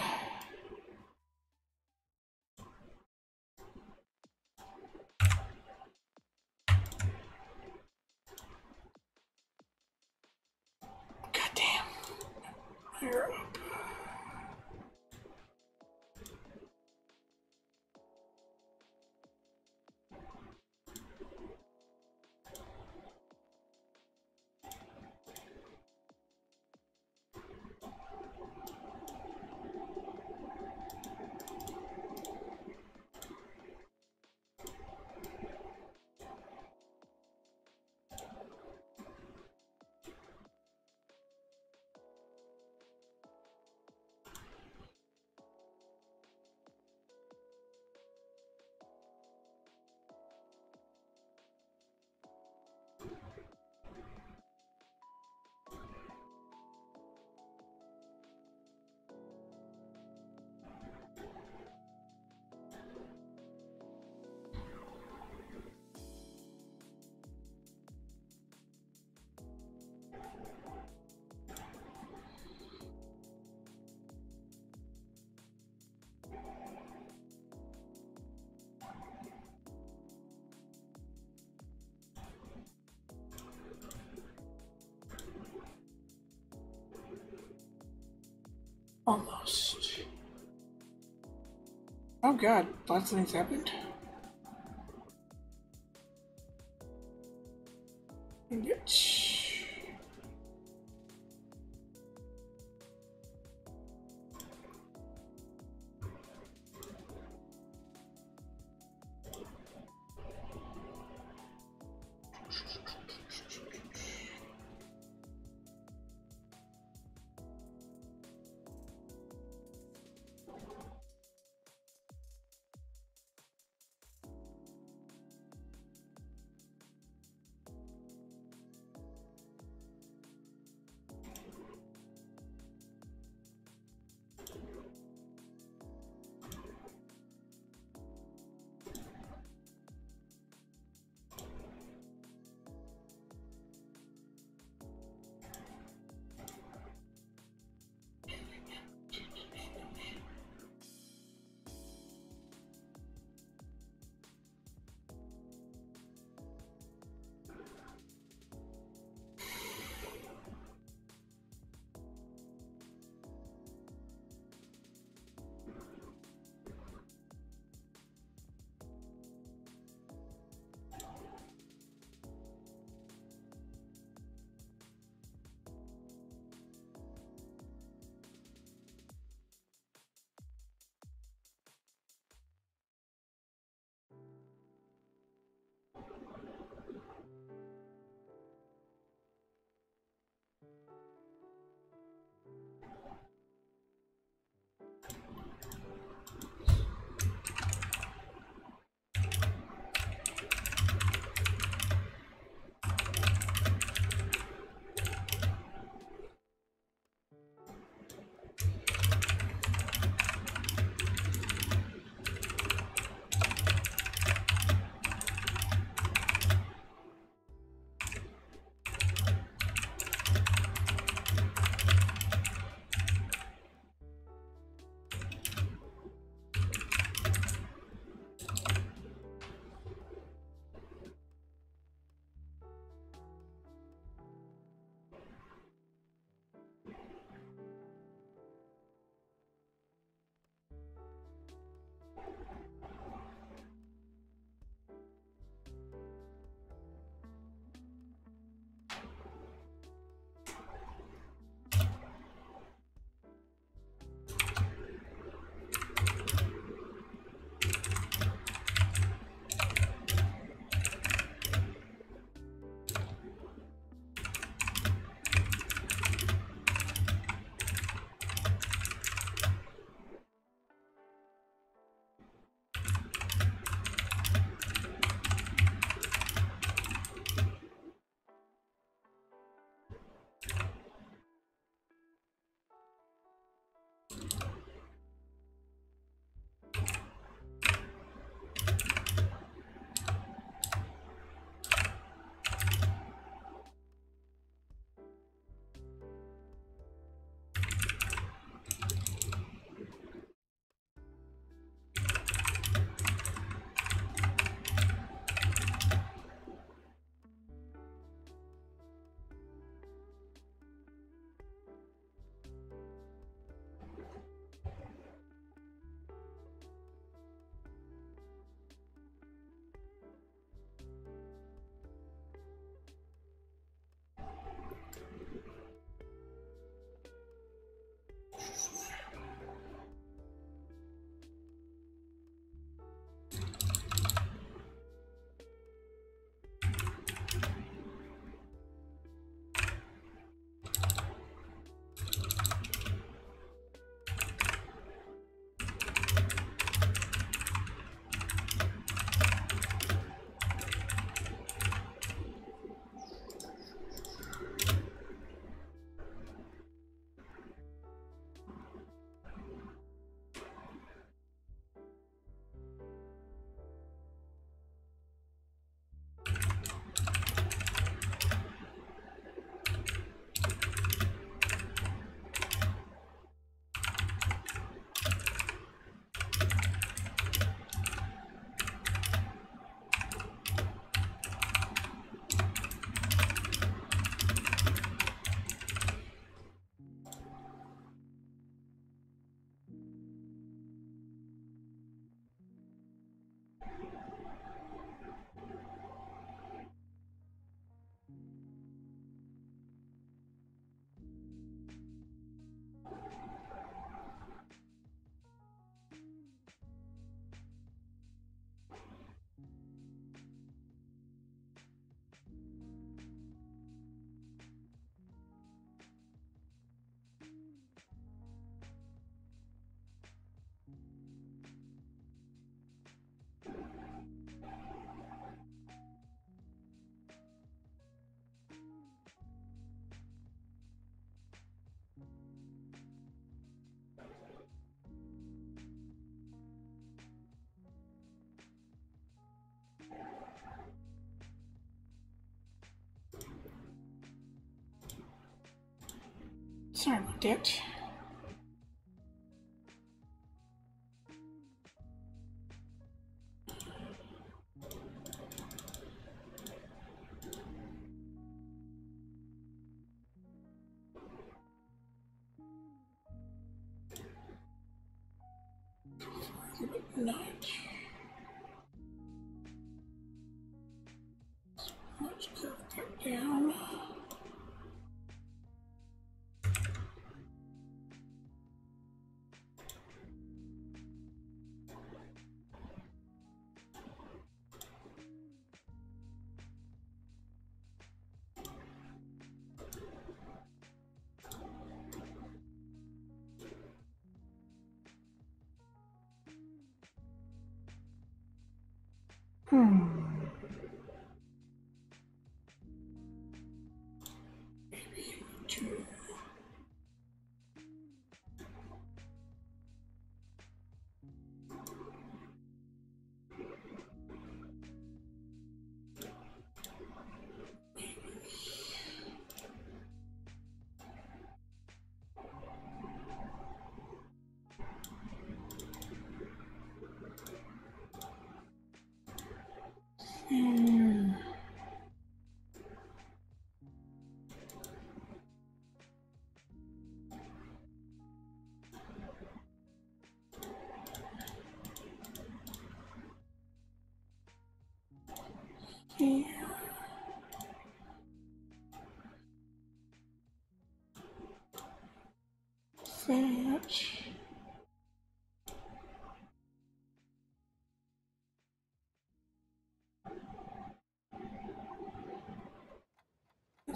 God, lots of things happened. Sorry about that. Not. Hmm. Hmm.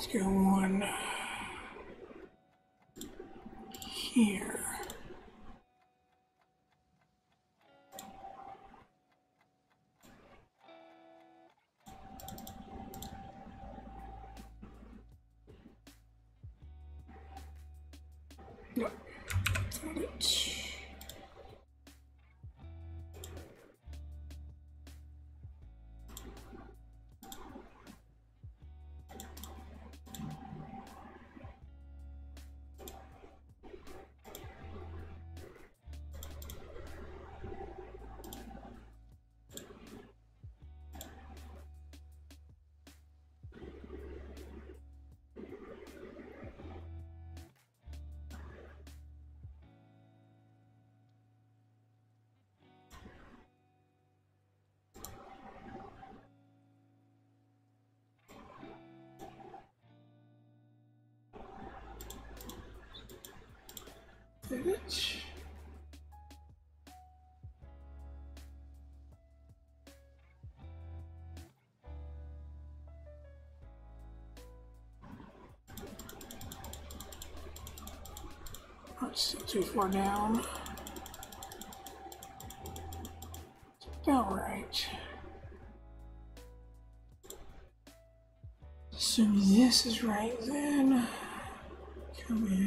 Let's go on uh, here. Bitch. Too far down. Alright. right. Assume this is right then. Come in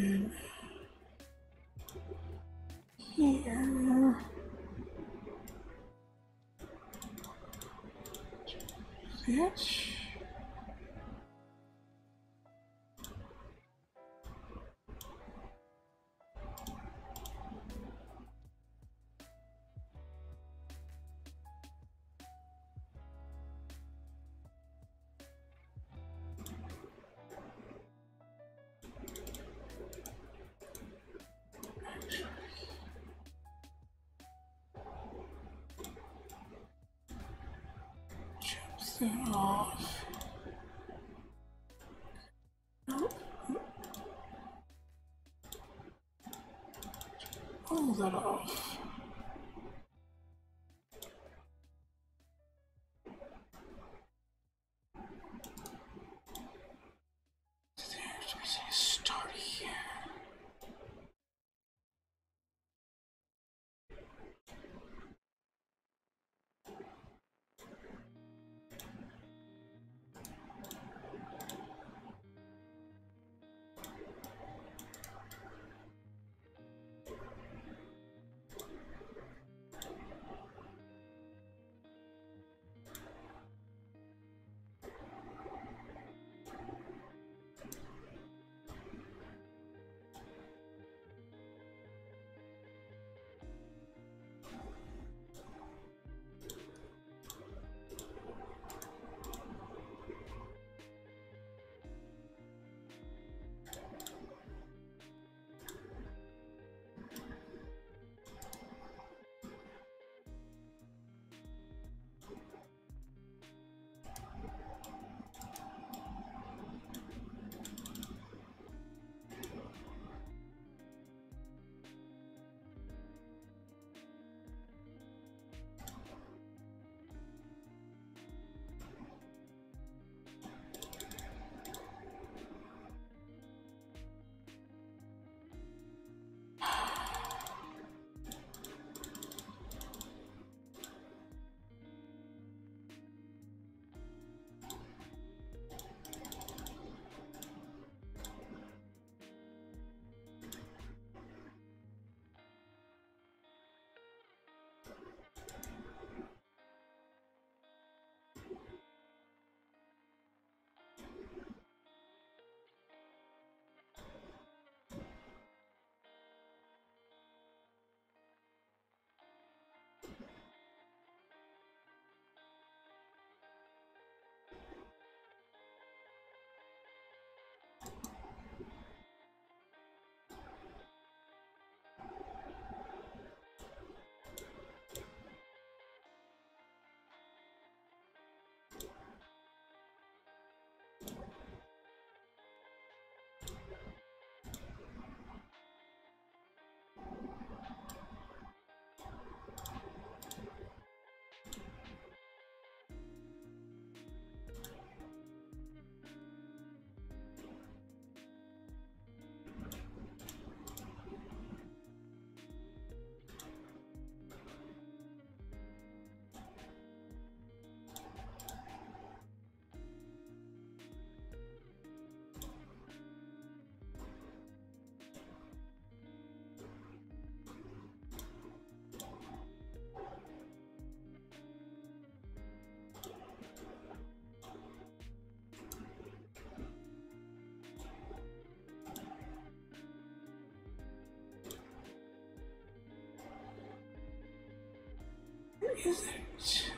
is it?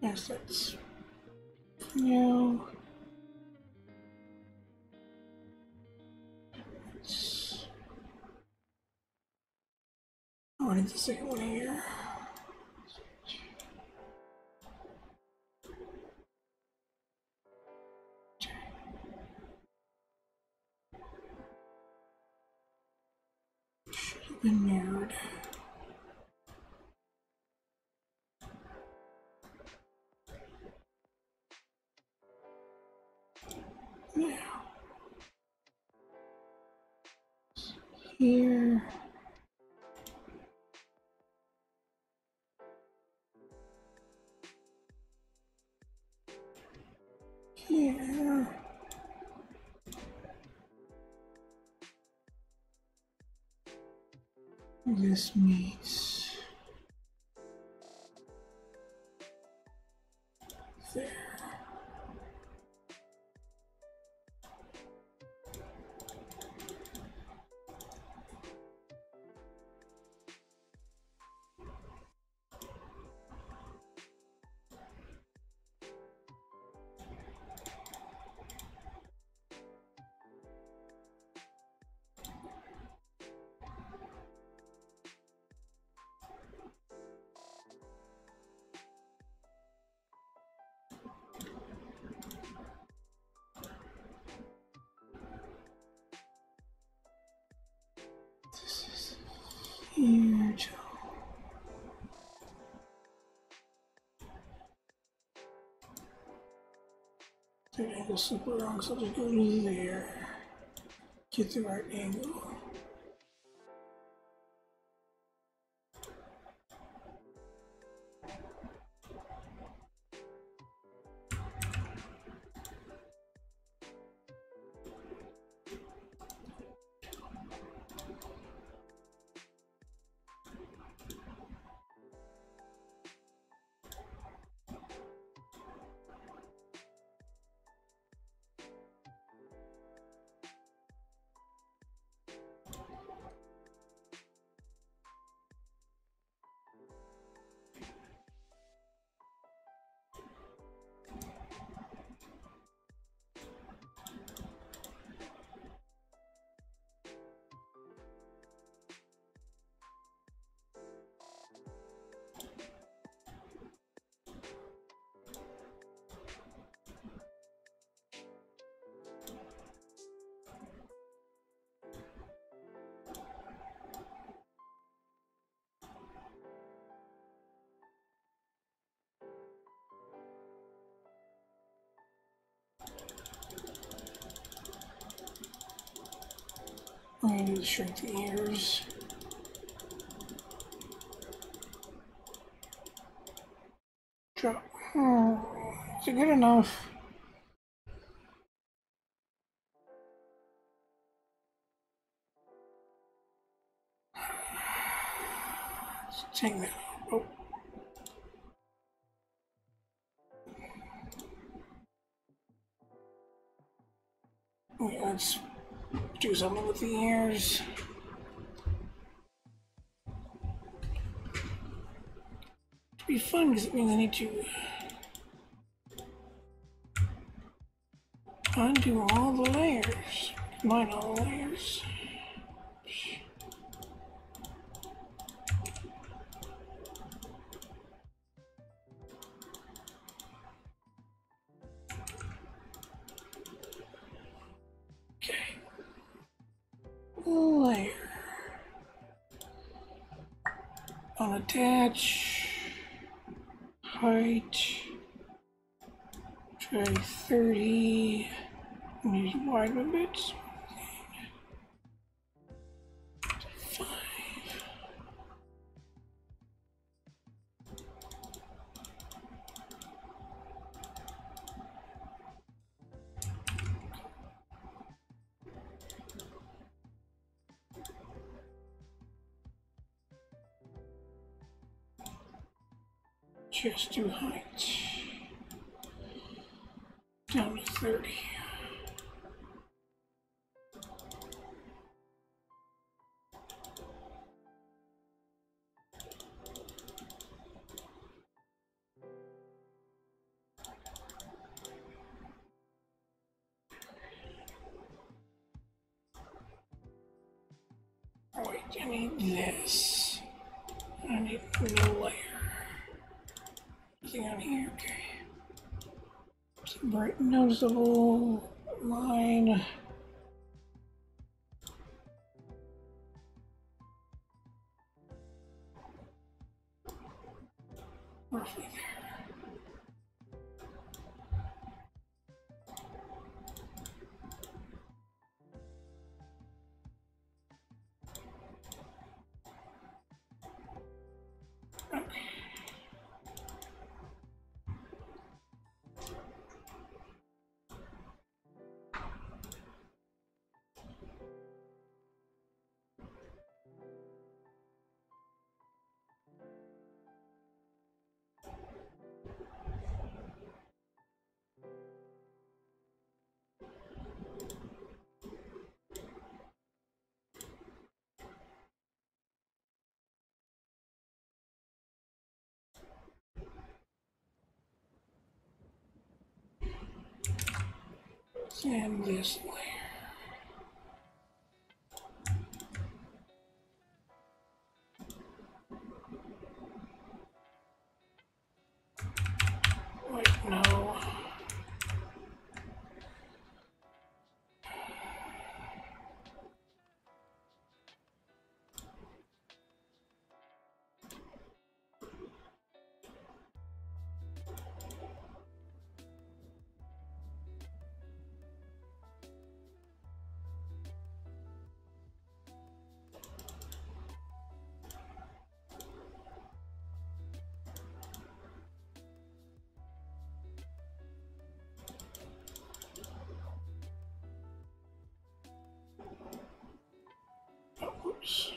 Yes, that's no. It's- I need the second one here. Here. Here. This meets there. Super wrong, so I'll just go there. Get the right angle. Shrink the ears. Drop. Oh, is it good enough? Let's take that. Something with ears. To be fun because it means I need to undo all the layers. Mine all the layers. Just do height. Bright noticeable line. And this layer. Whoops.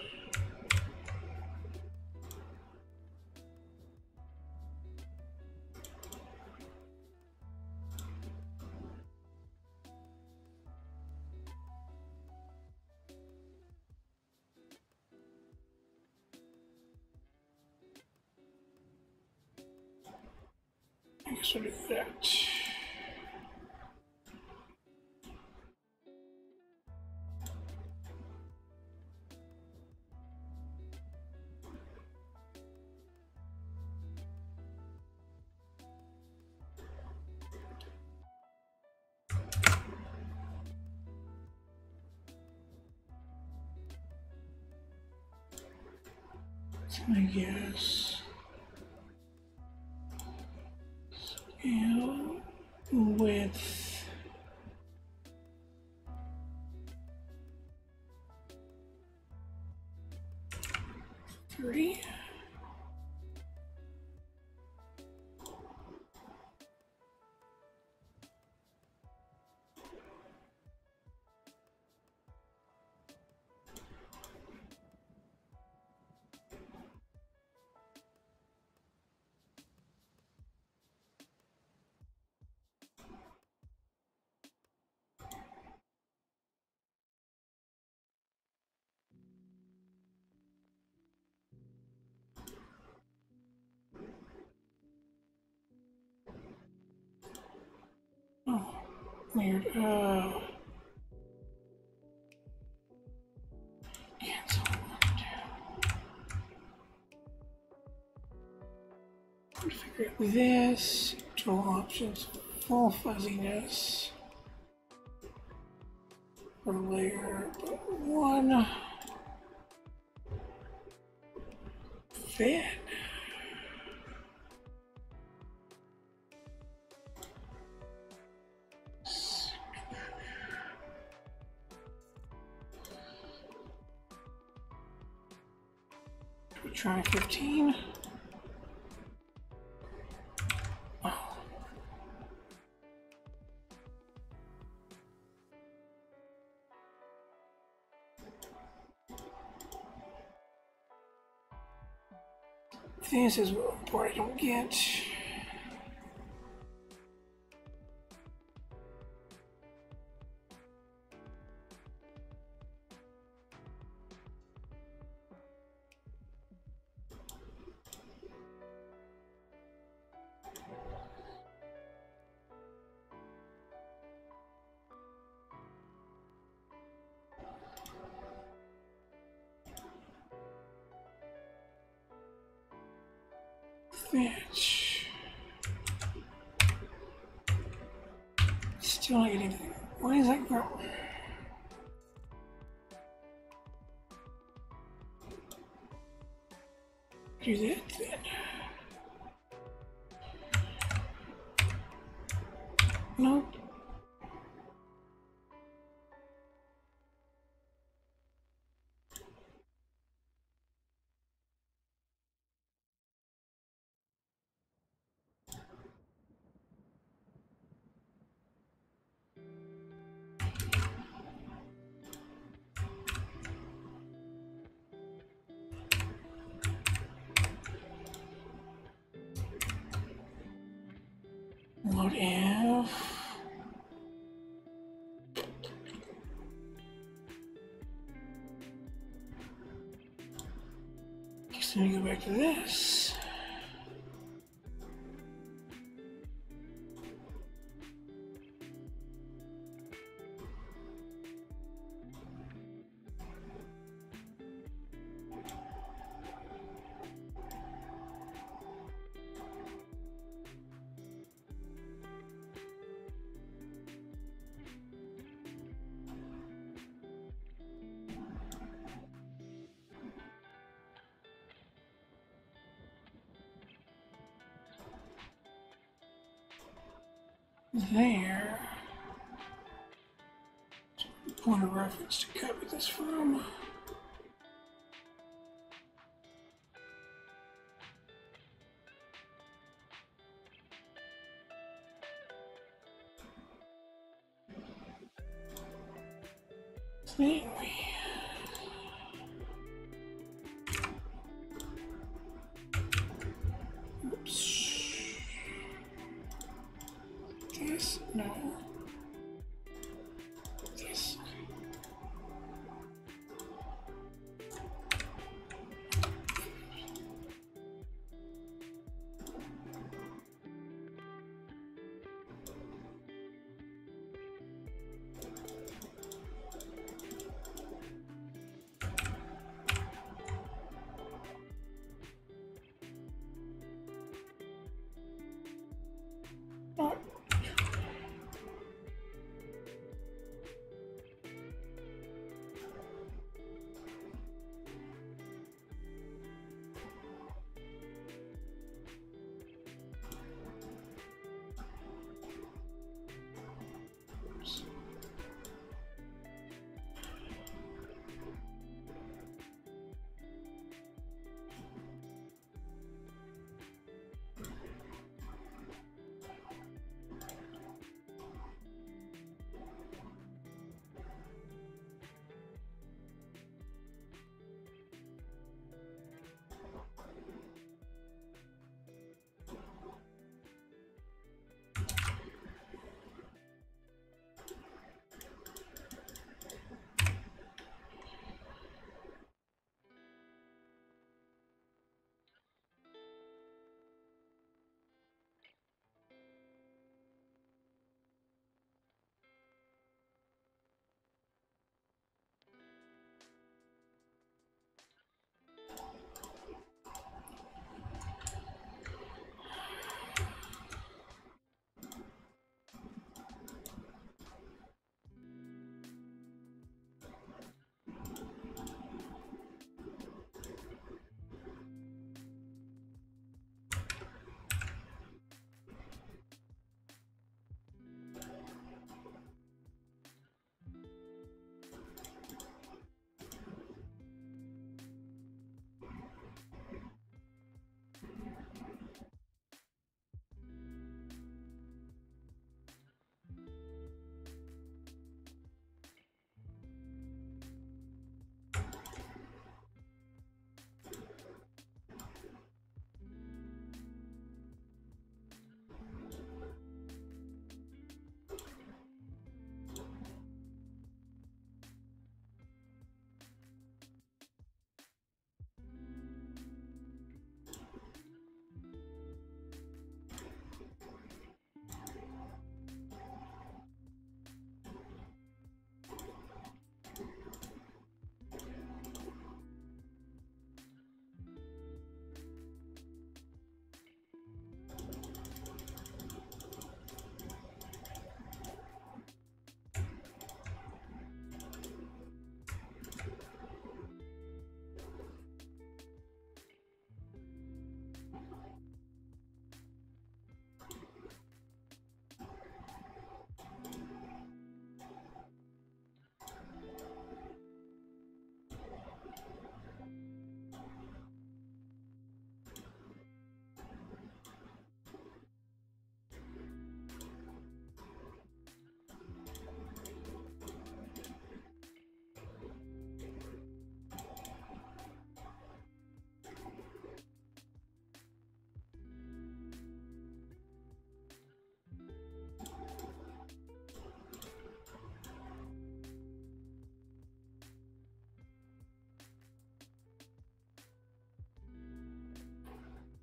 I guess I'll do that. Weird. Configure it with this. Control options. Full fuzziness. For layer one. Fit. things is I Don't get. what motive. gonna go back to this.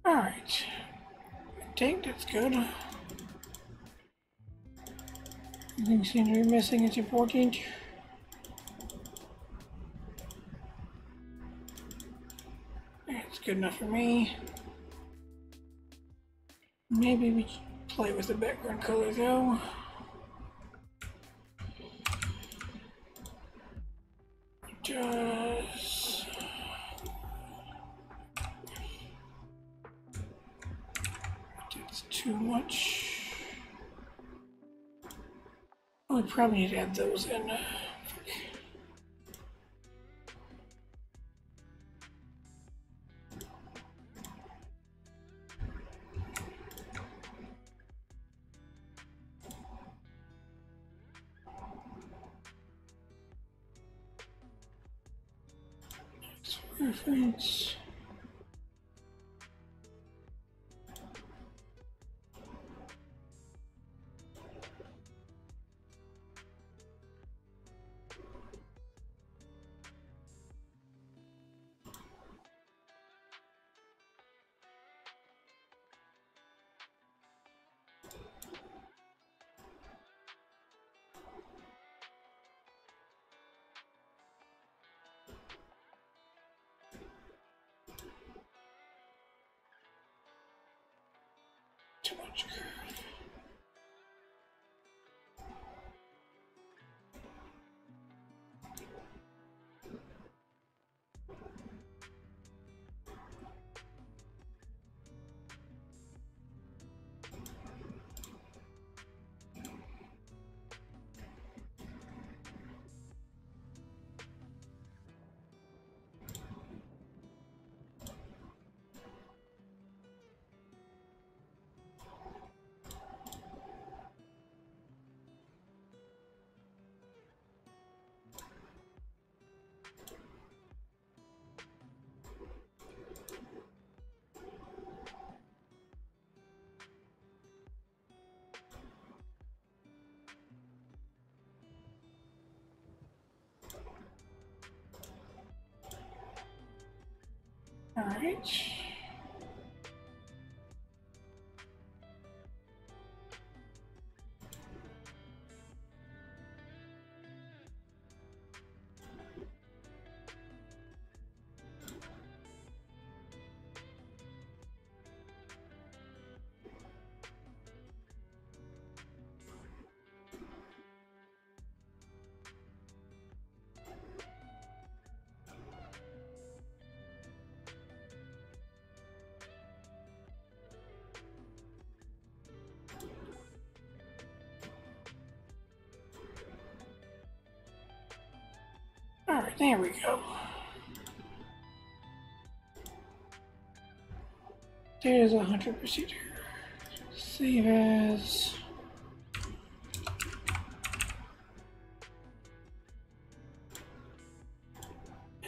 Alright. I think that's good. Nothing seems to be missing. It's important. That's good enough for me. Maybe we play with the background color though. To add those in. All right, there we go. There's a hundred procedure. Save as.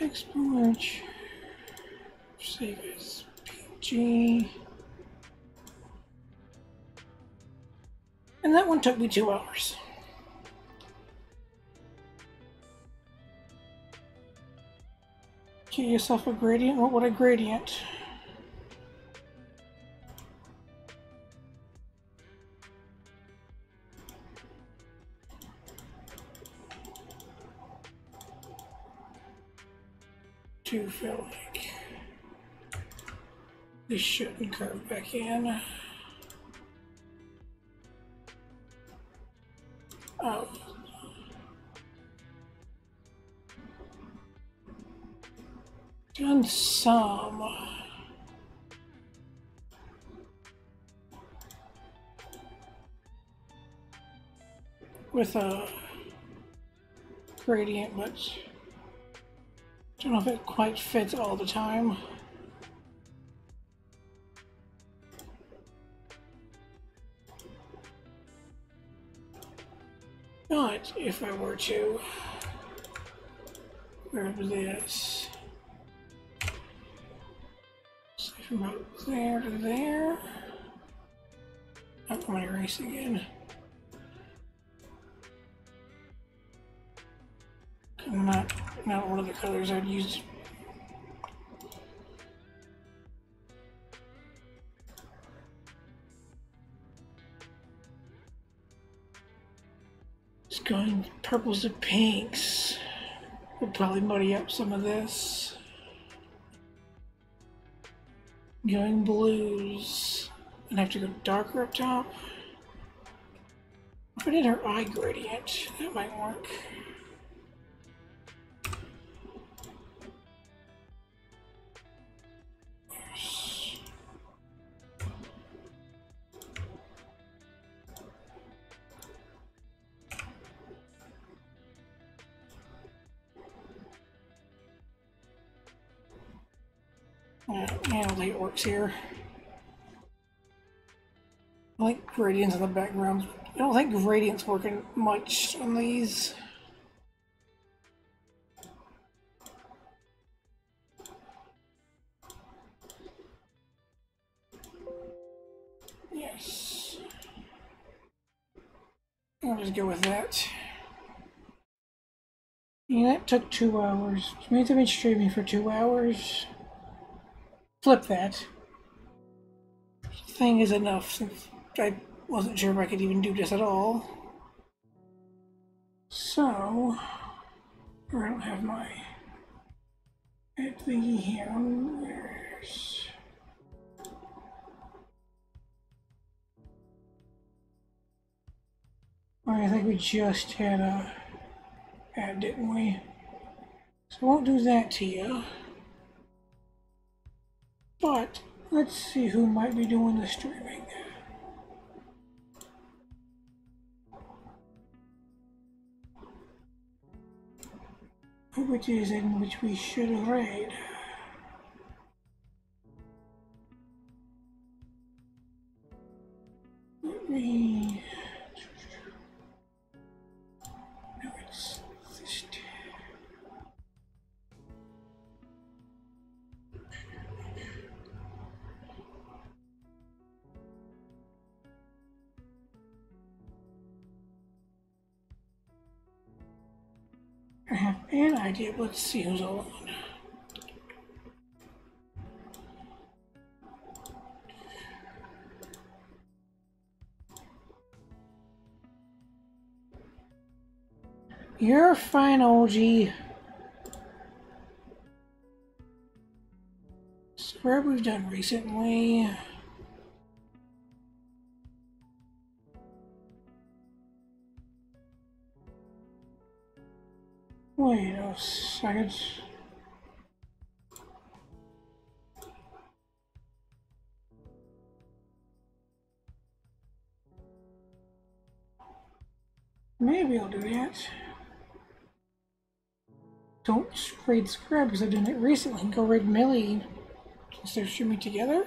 Export. Save as PG. And that one took me two hours. Get yourself a gradient. What would a gradient? To feel like this shouldn't curve back in. Some. With a gradient, but don't know if it quite fits all the time. But if I were to grab this, About there to there. Up my race again. Not, not one of the colors I'd used going purples to pinks. We'll probably muddy up some of this. Going blues. And I have to go darker up top. If I did her eye gradient, that might work. Works here. I like gradients in the background. I don't think gradients working much on these. Yes. I'll just go with that. Yeah, that took two hours. Which means I've been streaming for two hours. Flip that. Thing is enough since I wasn't sure if I could even do this at all. So, I don't have my thingy here. Where's I think we just had a ad, didn't we? So I won't do that to you. But let's see who might be doing the streaming. Which is in which we should raid. Let me. I have an idea, but let's see who's all on. You're fine, OG. Scrub we've done recently. Wait a second. Maybe I'll do that. Don't raid Scrub because I've done it recently. Go raid Millie since they're streaming together.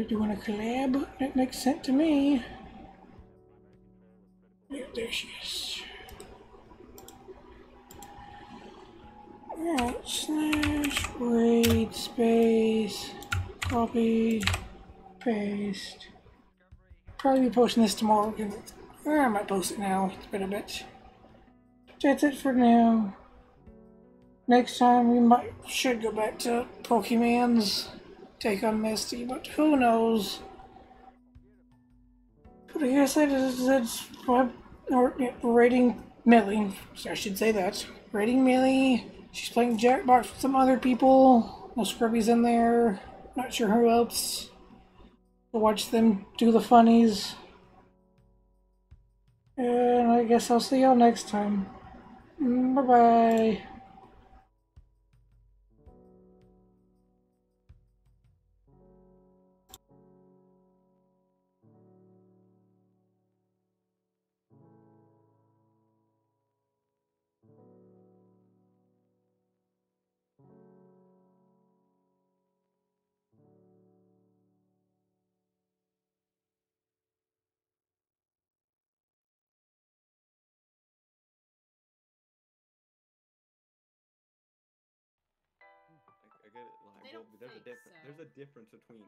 They're doing a collab. That makes sense to me. Yeah, there she is. Alright, slash raid space copy paste. Probably be posting this tomorrow because I might post it now. It's been a bit. That's it for now. Next time we might should go back to Pokemon's take on Misty, but who knows? But I guess I just what or rating Millie. So I should say that rating Millie. She's playing Jackbox with some other people. No scrubbies in there. Not sure who else. Watch them do the funnies. And I guess I'll see y'all next time. Bye bye. Well, there's a difference. so. There's a difference between